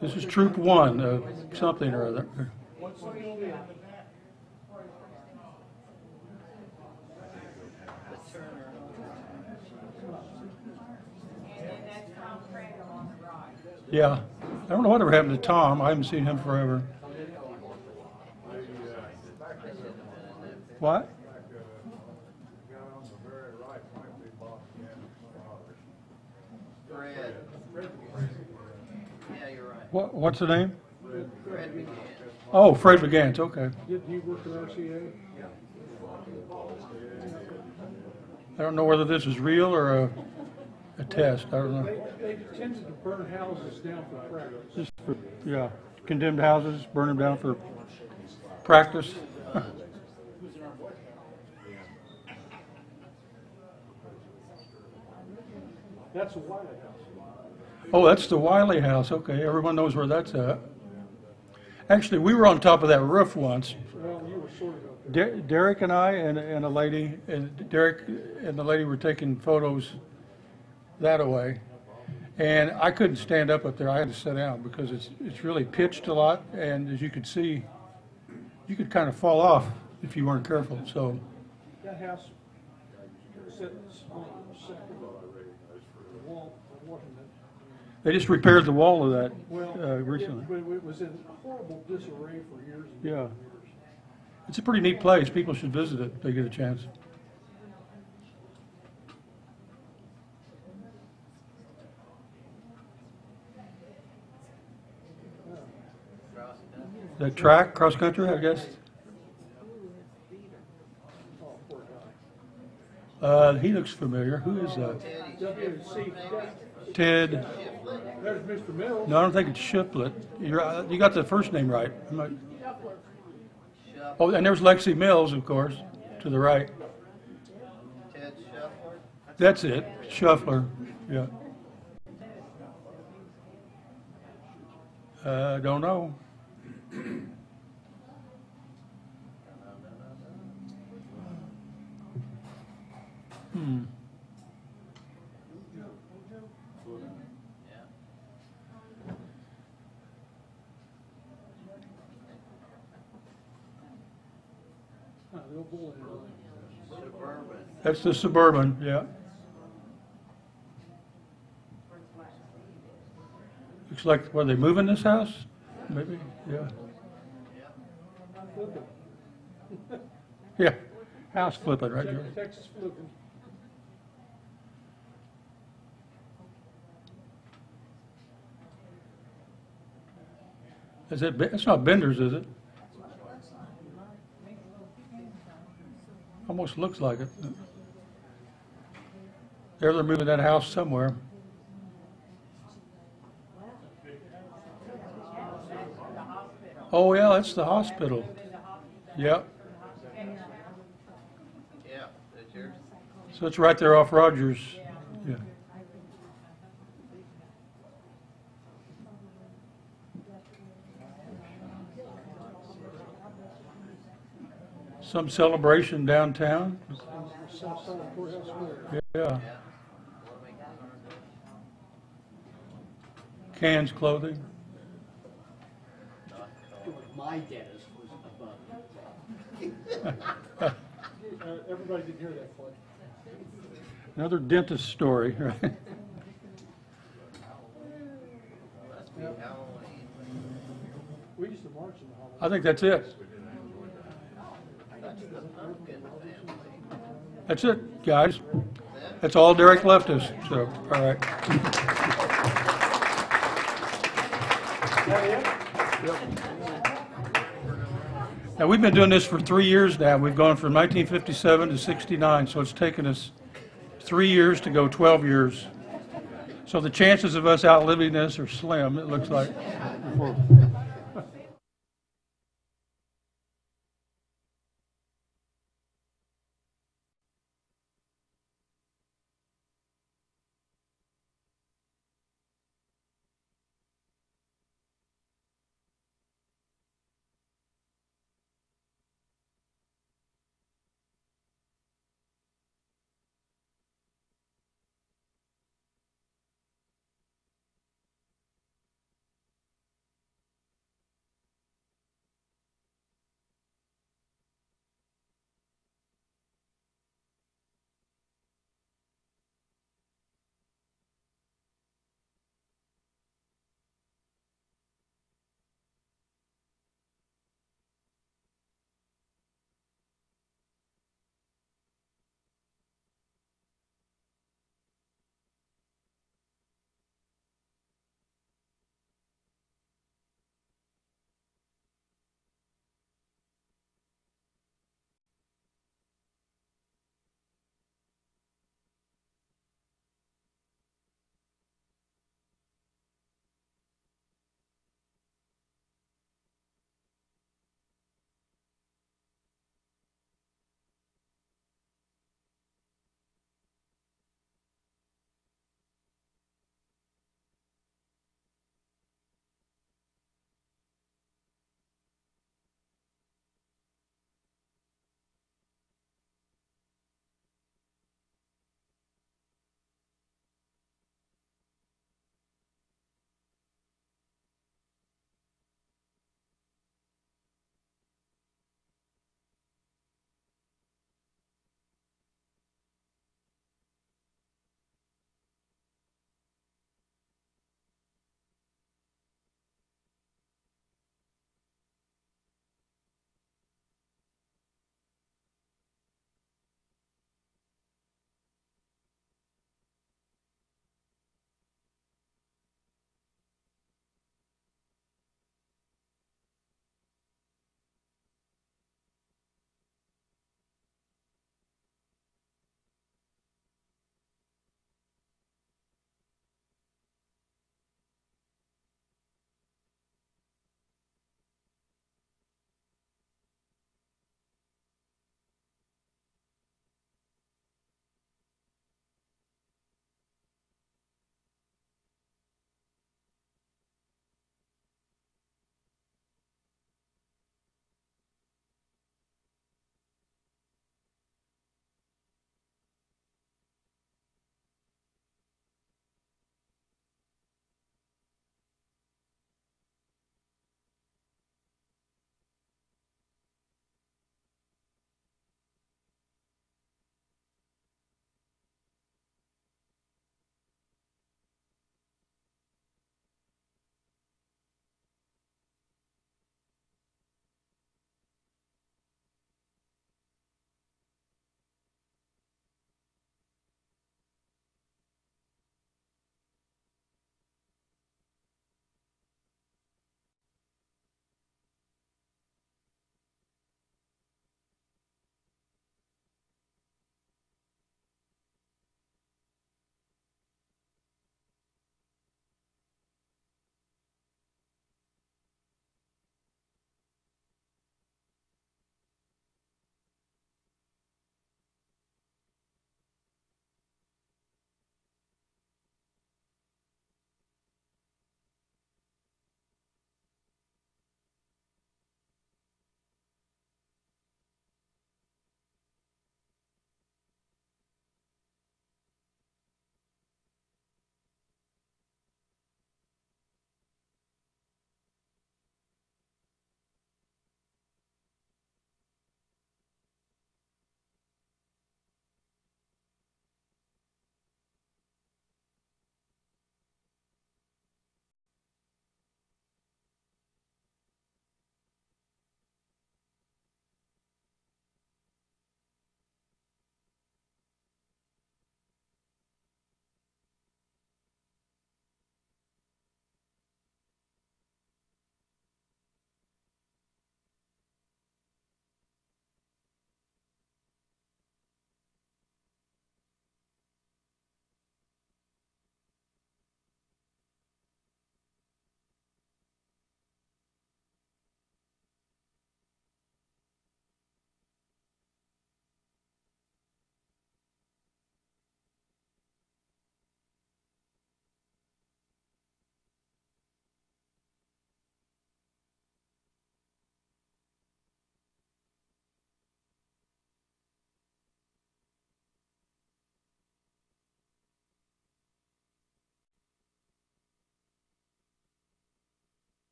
This is Troop One of something or other. Yeah, I don't know whatever happened to Tom, I haven't seen him forever. What? Guy on the very right might be Bob Gannon's father. Fred. Yeah, you're right. What, what's the name? Fred began. Oh, Fred Begance, okay. Did he work at RCA? Yeah. I don't know whether this is real or a, a test, I don't know. they tended to burn houses down for practice. Just for, yeah, condemned houses, burn them down for practice. That's a Wylie House. Oh, that's the Wylie House, okay, everyone knows where that's at. Actually, we were on top of that roof once, Derek and I and, and a lady, and Derek and the lady were taking photos that away. And I couldn't stand up up there, I had to sit down because it's, it's really pitched a lot. And as you could see, you could kind of fall off if you weren't careful, so, That house sits on the second, the wall, it wasn't it? They just repaired the wall of that, Well, uh, it- recently. but it was in horrible disarray for years Yeah. years. It's a pretty neat place, people should visit it if they get a chance. Cross. The track, cross-country, I guess? Uh, he looks familiar, who is that? Teddy W.C. Ted, There's Mr. Mills. no, I don't think it's Shiplet. You're, uh, you got the first name right. I'm not- Oh, and there's Lexi Mills, of course, to the right. Ted Shuffler. That's it, Shuffler, yeah. Uh, don't know. Hmm. the old bowling alley. Suburban. That's the Suburban, yeah. Looks like, were they moving this house? Maybe, yeah. Yeah, house flipping right. Texas flipping. Is it, it's not Bender's, is it? Almost looks like it. There, they're moving that house somewhere. Oh, yeah, that's the hospital. Yep, Yeah, so it's right there off Rogers. Yeah. Some celebration downtown? South side of courthouse square. Yeah. Cans clothing. My dentist was above. Uh, <laughs> everybody didn't hear that, Clay. Another dentist story, right? Must be Halloween. We used to march in the hallway. I think that's it. That's it, guys. That's all Derek left us, so, all right. Now, we've been doing this for three years now. We've gone from 1957 to 69, so it's taken us three years to go 12 years. So the chances of us outliving this are slim, it looks like.